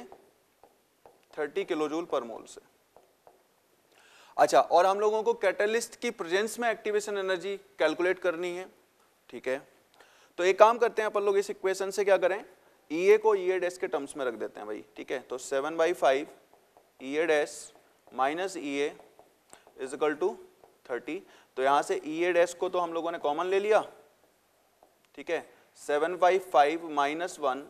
30 किलोजूल पर मोल से। अच्छा और हम लोगों को कैटलिस्ट की प्रेजेंस में एक्टिवेशन एनर्जी कैलकुलेट करनी है, ठीक है? तो एक काम करते हैं, अपन लोग इस इक्वेशन से क्या करें? ई ए को ई ए डैश के टर्म्स में रख देते हैं भाई, ठीक है? तो seven by five E A dash minus E is equal to thirty तो यहाँ से ई ए डैश को तो हम लोगों ने कॉमन ले लिया, ठीक है? Seven by five minus one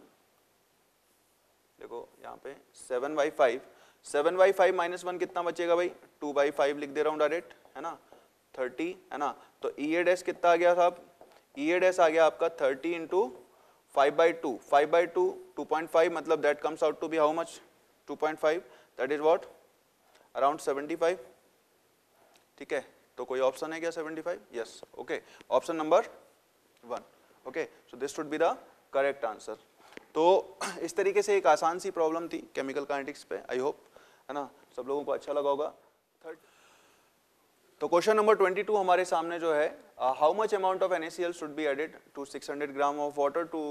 देखो, यहाँ पे seven by five seven by five minus one कितना बचेगा भाई? टू बाई फाइव लिख दे रहा हूँ डायरेक्ट है ना? थर्टी है ना? तो ई ए डैश कितना आ गया साहब? ई ए डैश आ गया आपका thirty into five by two five by two two point five मतलब that comes out to be how much two point five that is what around seventy five ठीक है? तो कोई ऑप्शन है क्या seventy five yes okay option number one okay so this should be the correct answer तो इस तरीके से एक आसान सी प्रॉब्लम थी केमिकल काइनेटिक्स पे आई होप है ना? सब लोगों को अच्छा लगा होगा। थर्ड तो क्वेश्चन नंबर 22 हमारे सामने जो है how much amount of NaCl should be added to 600 gram of water to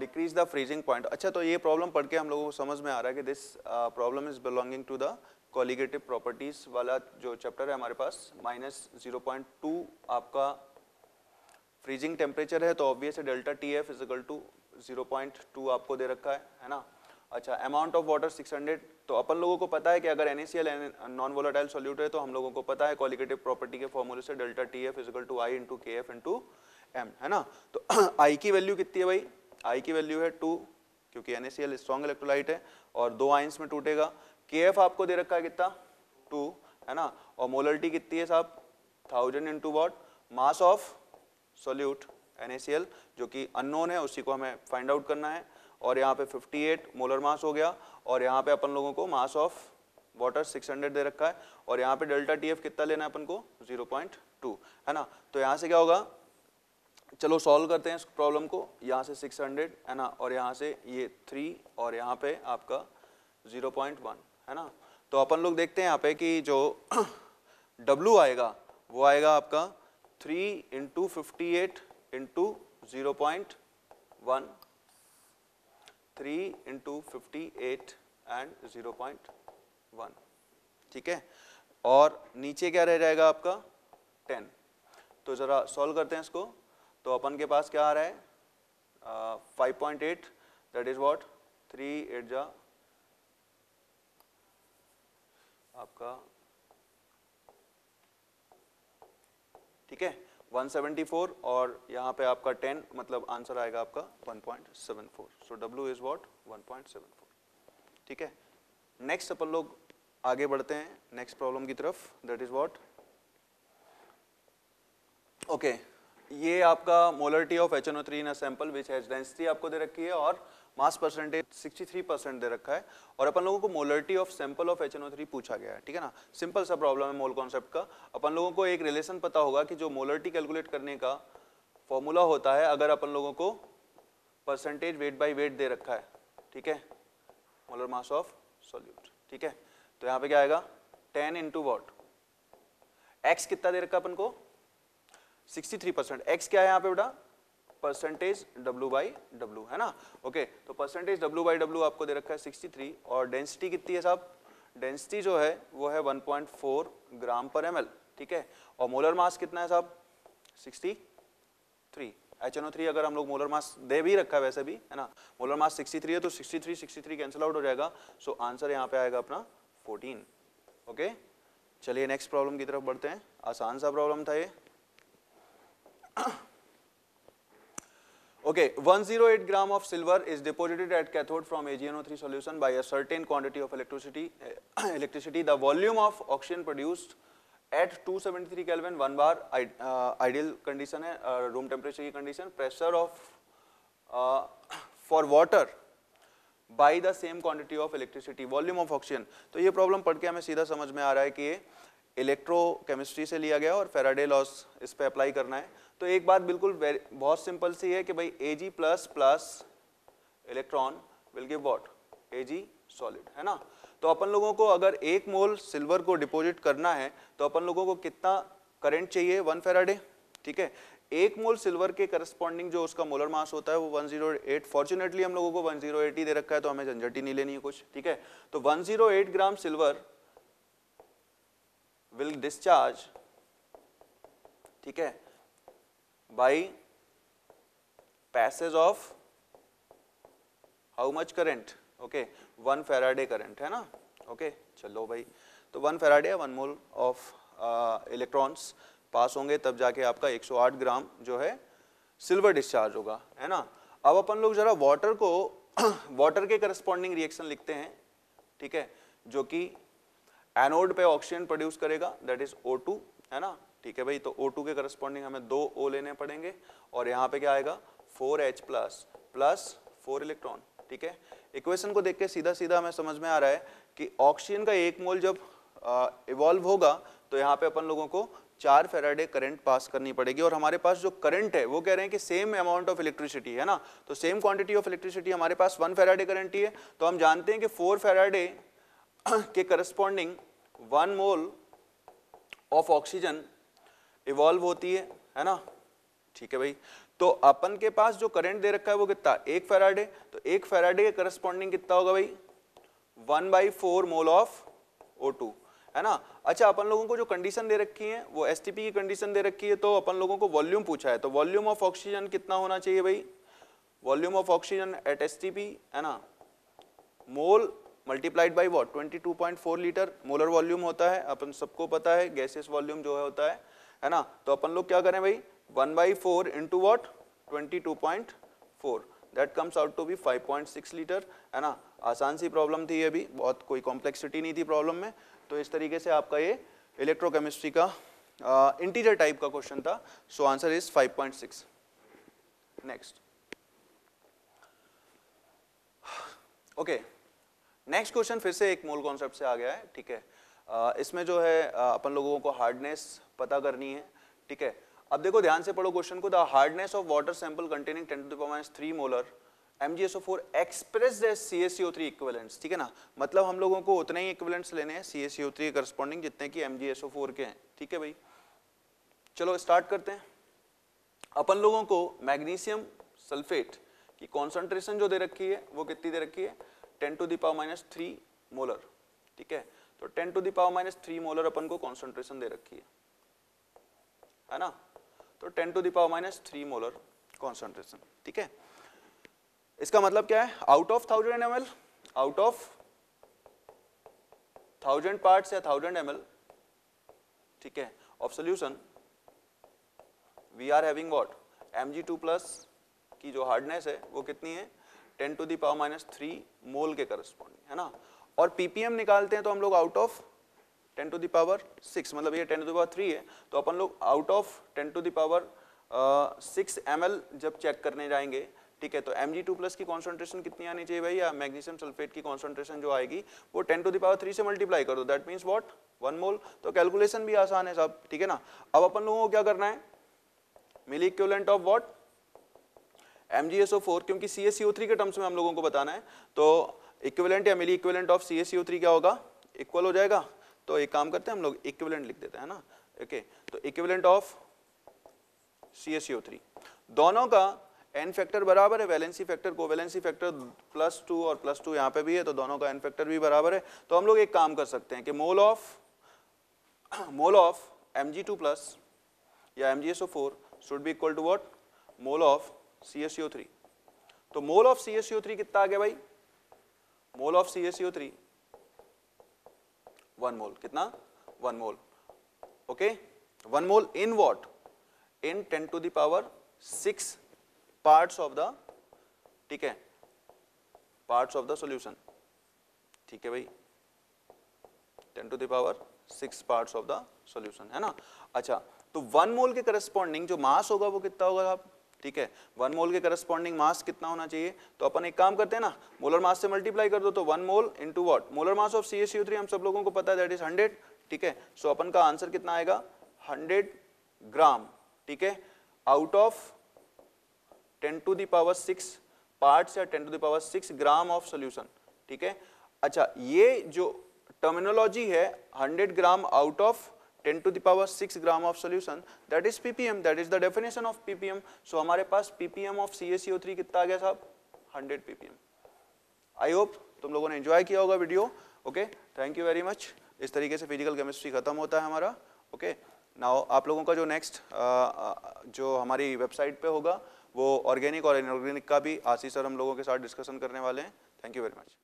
decrease the freezing point अच्छा तो ये प्रॉब्लम पढ़ के हम लोगों को समझ में आ रहा है कि this problem is belonging to the colligative properties वाला जो चैप्टर है हमारे पास माइनस ज़ीरो पॉइंट टू आपका फ्रीजिंग टेम्परेचर है तो ऑब्वियस है delta T F equal to zero point two आपको दे रखा है है ना? अच्छा अमाउंट ऑफ़ वाटर 600 तो अपन लोगों को पता है कि अगर NaCl नॉन वोलाटाइल सोल्यूट है तो हम लोगों को पता है क्वालिटेटिव प्रॉपर्टी के फॉर्मूले से delta T F equal to I into K F into M है ना? तो आई की वैल्यू कितनी है भाई? आई की वैल्यू है टू क्योंकि NaCl स्ट्रॉन्ग इलेक्ट्रोलाइट है, और दो आइंस में टूटेगा। के एफ़ आपको दे रखा है कितना? टू है ना? और मोलरिटी कितनी है साहब? Thousand into what mass of solute NaCl जो कि अननोन है, उसी को हमें फाइंड आउट करना है। और यहाँ पे 58 मोलर मास हो गया, और यहाँ पे अपन लोगों को मास ऑफ़ वाटर 600 दे रखा है, और यहाँ पे डेल्टा टीएफ कितना लेना है अपन को? 0.2 है ना? तो यहाँ से क्या होगा? चलो सॉल्व करते हैं इस प्रॉब्लम को। यहाँ से 600 है ना? और यहाँ से ये 3 और यहाँ पे आपका 0.1 है ना? तो अपन लोग देखते हैं यहाँ पे कि जो W आएगा, वो आएगा आपका 3 into fifty eight into zero point one three into fifty eight and zero point one ठीक है? और नीचे क्या रह जाएगा आपका? टेन तो ज़रा सॉल्व करते हैं इसको। तो अपन के पास क्या आ रहा है? Five point eight that is what three eight जा आपका। ठीक है? 174 और यहाँ पे आपका 10 मतलब आंसर आएगा आपका 1.74 सो W इज़ व्हाट 1.74 ठीक है? नेक्स्ट अपन लोग आगे बढ़ते हैं नेक्स्ट प्रॉब्लम की तरफ़. दैट इज़ व्हाट ओके ये आपका molarity of H N O three in a sample which has density आपको दे रखी है और मास परसेंटेज 63 परसेंट दे रखा है और अपन लोगों को molarity of sample of H पूछा गया है, ठीक है ना? सिंपल सा प्रॉब्लम है मोल कॉन्सेप्ट का। अपन लोगों को एक रिलेशन पता होगा कि जो मोलरिटी कैलकुलेट करने का फॉर्मूला होता है, अगर अपन लोगों को परसेंटेज वेट बाई वेट दे रखा है, ठीक है? मोलर मास ऑफ़ सॉल्यूट ठीक है? तो यहाँ पे क्या आएगा? टेन इंटू वॉट एक्स कितना दे रखा अपन को? 63 परसेंट एक्स क्या है यहाँ पे बेटा? परसेंटेज डब्ल्यू बाई डब्ल्यू है ना? ओके तो परसेंटेज डब्ल्यू बाई डब्ल्यू आपको दे रखा है 63 और डेंसिटी कितनी है साहब? डेंसिटी जो है, वो है 1.4 ग्राम पर एम ठीक है? और मोलर मास कितना है साहब? 63 एच एन अगर हम लोग मोलर मास दे भी रखा है वैसे भी, है ना? मोलर मास 63 है तो 63 63 कैंसिल आउट हो जाएगा। सो आंसर यहाँ पे आएगा अपना 14 ओके चलिए नेक्स्ट प्रॉब्लम की तरफ़ बढ़ते हैं। आसान सा प्रॉब्लम था ये। Okay, 108 gram of silver is deposited at cathode from AgNO3 solution by a certain quantity of electricity. electricity. The volume of oxygen produced at 273 Kelvin, one bar uh, ideal condition है uh, room temperature की condition. Pressure of uh, for water by the same quantity of electricity. Volume of oxygen. तो ये problem पढ़ के हमें सीधा समझ में आ रहा है कि ये इलेक्ट्रोकेमिस्ट्री से लिया गया और फेराडे लॉस इस पे अप्लाई करना है तो एक बात बिल्कुल बहुत सिंपल सी है कि भाई A G plus plus electron will give what A G solid है ना? तो अपन लोगों को अगर एक मोल सिल्वर को डिपॉजिट करना है तो अपन लोगों को कितना करंट चाहिए? वन फेराडे ठीक है? एक मोल सिल्वर के करस्पॉन्डिंग जो उसका मोलर मास होता है, वो 108 फॉर्चुनेटली हम लोगों को 108 ही दे रखा है तो हमें झंझट ही नहीं लेनी है कुछ, ठीक है? तो 108 ग्राम सिल्वर विल डिस्चार्ज ठीक है? By passage of how much current? Okay one faraday current है ना? Okay, चलो भाई। तो one faraday one mole of electrons pass होंगे तब जाके आपका 108 ग्राम जो है सिल्वर डिस्चार्ज होगा है ना? अब अपन लोग जरा वाटर को वाटर के करस्पॉन्डिंग रिएक्शन लिखते हैं ठीक है? जो कि एनोड पे ऑक्सीजन प्रोड्यूस करेगा दैट इज़ O2 है ना? ठीक है भाई? तो O2 के करस्पॉन्डिंग हमें दो O लेने पड़ेंगे और यहाँ पे क्या आएगा? 4H plus plus four electron ठीक है? इक्वेशन को देख के सीधा सीधा हमें समझ में आ रहा है कि ऑक्सीजन का एक मोल जब इवॉल्व होगा तो यहाँ पे अपन लोगों को चार फेराडे करंट पास करनी पड़ेगी और हमारे पास जो करंट है, वो कह रहे हैं कि सेम अमाउंट ऑफ़ इलेक्ट्रिसिटी है ना? तो सेम क्वांटिटी ऑफ़ इलेक्ट्रिसिटी हमारे पास वन फेराडे करंट ही है। तो हम जानते हैं कि फोर फेराडे के corresponding one mole of oxygen evolve होती है है ना? ठीक है भाई। तो अपन के पास जो करंट दे रखा है वो कितना? एक फेराडे तो एक फेराडे के करस्पॉन्डिंग कितना होगा भाई? One by four mole of O two है ना? अच्छा अपन लोगों को जो कंडीशन दे रखी है, वो एसटीपी की कंडीशन दे रखी है तो अपन लोगों को वॉल्यूम पूछा है। तो वॉल्यूम ऑफ़ ऑक्सीजन कितना होना चाहिए भाई? Volume of oxygen at STP है ना? Mole multiplied by what 22.4 litre molar volume होता है। अपन सबको पता है गैसेस वॉल्यूम जो है होता है। है ना? तो अपन लोग क्या करें भाई? One by four into what twenty two point four that comes out to be five point six litre है ना? आसान सी प्रॉब्लम थी ये भी। बहुत कोई कॉम्प्लेक्सिटी नहीं थी प्रॉब्लम में। तो इस तरीके से आपका ये इलेक्ट्रोकेमिस्ट्री का इंटीजर uh, टाइप का क्वेश्चन था। So answer is 5.6 next okay next question फिर से एक मोल कॉन्सेप्ट से आ गया है। ठीक है। इसमें जो है अपन लोगों को हार्डनेस पता करनी है, ठीक है? अब देखो, ध्यान से पढ़ो क्वेश्चन को। The hardness of water sample containing 10 to the minus 3 molar MgSO4 express as CaCO3 equivalents ठीक है ना? मतलब हम लोगों को उतने ही इक्विवेलेंट्स लेने हैं CaCO3 के करस्पॉन्डिंग जितने कि MgSO4 के हैं, ठीक है भाई? चलो स्टार्ट करते हैं। अपन लोगों को मैग्नीशियम सल्फेट की कॉन्सेंट्रेशन जो दे रखी है, वो कितनी दे रखी है? 10 to the power minus three molar ठीक है? तो 10 to the power minus three molar अपन को कॉन्सेंट्रेशन दे रखी है। है ना? तो 10 to the power minus three molar concentration ठीक है? इसका मतलब क्या है? Out of thousand M out of thousand parts या थाउज़ेंड एम ठीक है? Of solution we are having what M G two plus की जो हार्डनेस है, वो कितनी है? Ten to the power minus three mole के करस्पॉन्डिंग है ना? और पीपीएम निकालते हैं तो हम लोग out of ten to the power six मतलब ये टेन टू दावर थ्री है तो अपन लोग out of ten to the power six M जब चेक करने जाएँगे, ठीक है तो एम जी टू प्लस की कॉन्सेंट्रेशन कितनी आनी चाहिए भाई या मैग्नीशियम सल्फेट की कॉन्सेंट्रेशन जो आएगी, वो ten to the power three से मल्टीप्लाई कर दो that means what one mole तो कैलकुलेशन भी आसान है सब, ठीक है ना? अब अपन लोगों को क्या करना है? Milli equivalent of what M G S O four क्योंकि C S C O three के टर्म्स में हम लोगों को बताना है तो इक्विवेलेंट या milli equivalent of C S C O three क्या होगा? इक्वल हो जाएगा। तो एक काम करते हैं, हम लोग इक्विवेलेंट लिख देते हैं ना? ओके तो equivalent of C S three दोनों का एन फैक्टर बराबर है वैलेंसी फैक्टर को वैलेंसी फैक्टर प्लस टू और प्लस टू यहाँ पे भी है तो दोनों का एन फैक्टर भी बराबर है। तो हम लोग एक काम कर सकते हैं कि mole of mole of M G two plus या M G S O four should be equal to what mole of C S three तो mole of C S three कितना आ गया भाई? Mole of C S three one mole कितना? One mole okay one mole in what in ten to the power six parts of the ठीक है? Parts of the solution ठीक है भाई? Ten to the power six parts of the solution है ना? अच्छा तो वन मोल के करस्पॉन्डिंग जो मास होगा वो कितना होगा आप? ठीक है? वन मोल के करस्पॉन्डिंग मास कितना होना चाहिए? तो अपन एक काम करते हैं ना मोलर मास से मल्टीप्लाई कर दो तो one mole into what molar mass of C three हम सब लोगों को पता है दैट इज़ हंड्रेड ठीक है? सो अपन का आंसर कितना आएगा? हंड्रेड ग्राम ठीक है? Out of ten to the power six parts या ten to the power six gram of solution ठीक है? अच्छा ये जो टर्मिनोलॉजी है hundred gram out of 10 to the power 6 gram of solution that is ppm that is the definition of ppm so, हमारे पास ppm of CaCO3 कितना आ गया साहब? 100 ppm आई होप तुम लोगों ने एंजॉय किया होगा video okay thank you very much इस तरीके से फ़िज़िकल केमिस्ट्री खत्म होता है हमारा ओके okay? नाउ आप लोगों का जो नेक्स्ट जो हमारी वेबसाइट पे होगा, वो ऑर्गेनिक और इनऑर्गेनिक का भी आशीष सर हम लोगों के साथ डिस्कशन करने वाले हैं. Thank you very much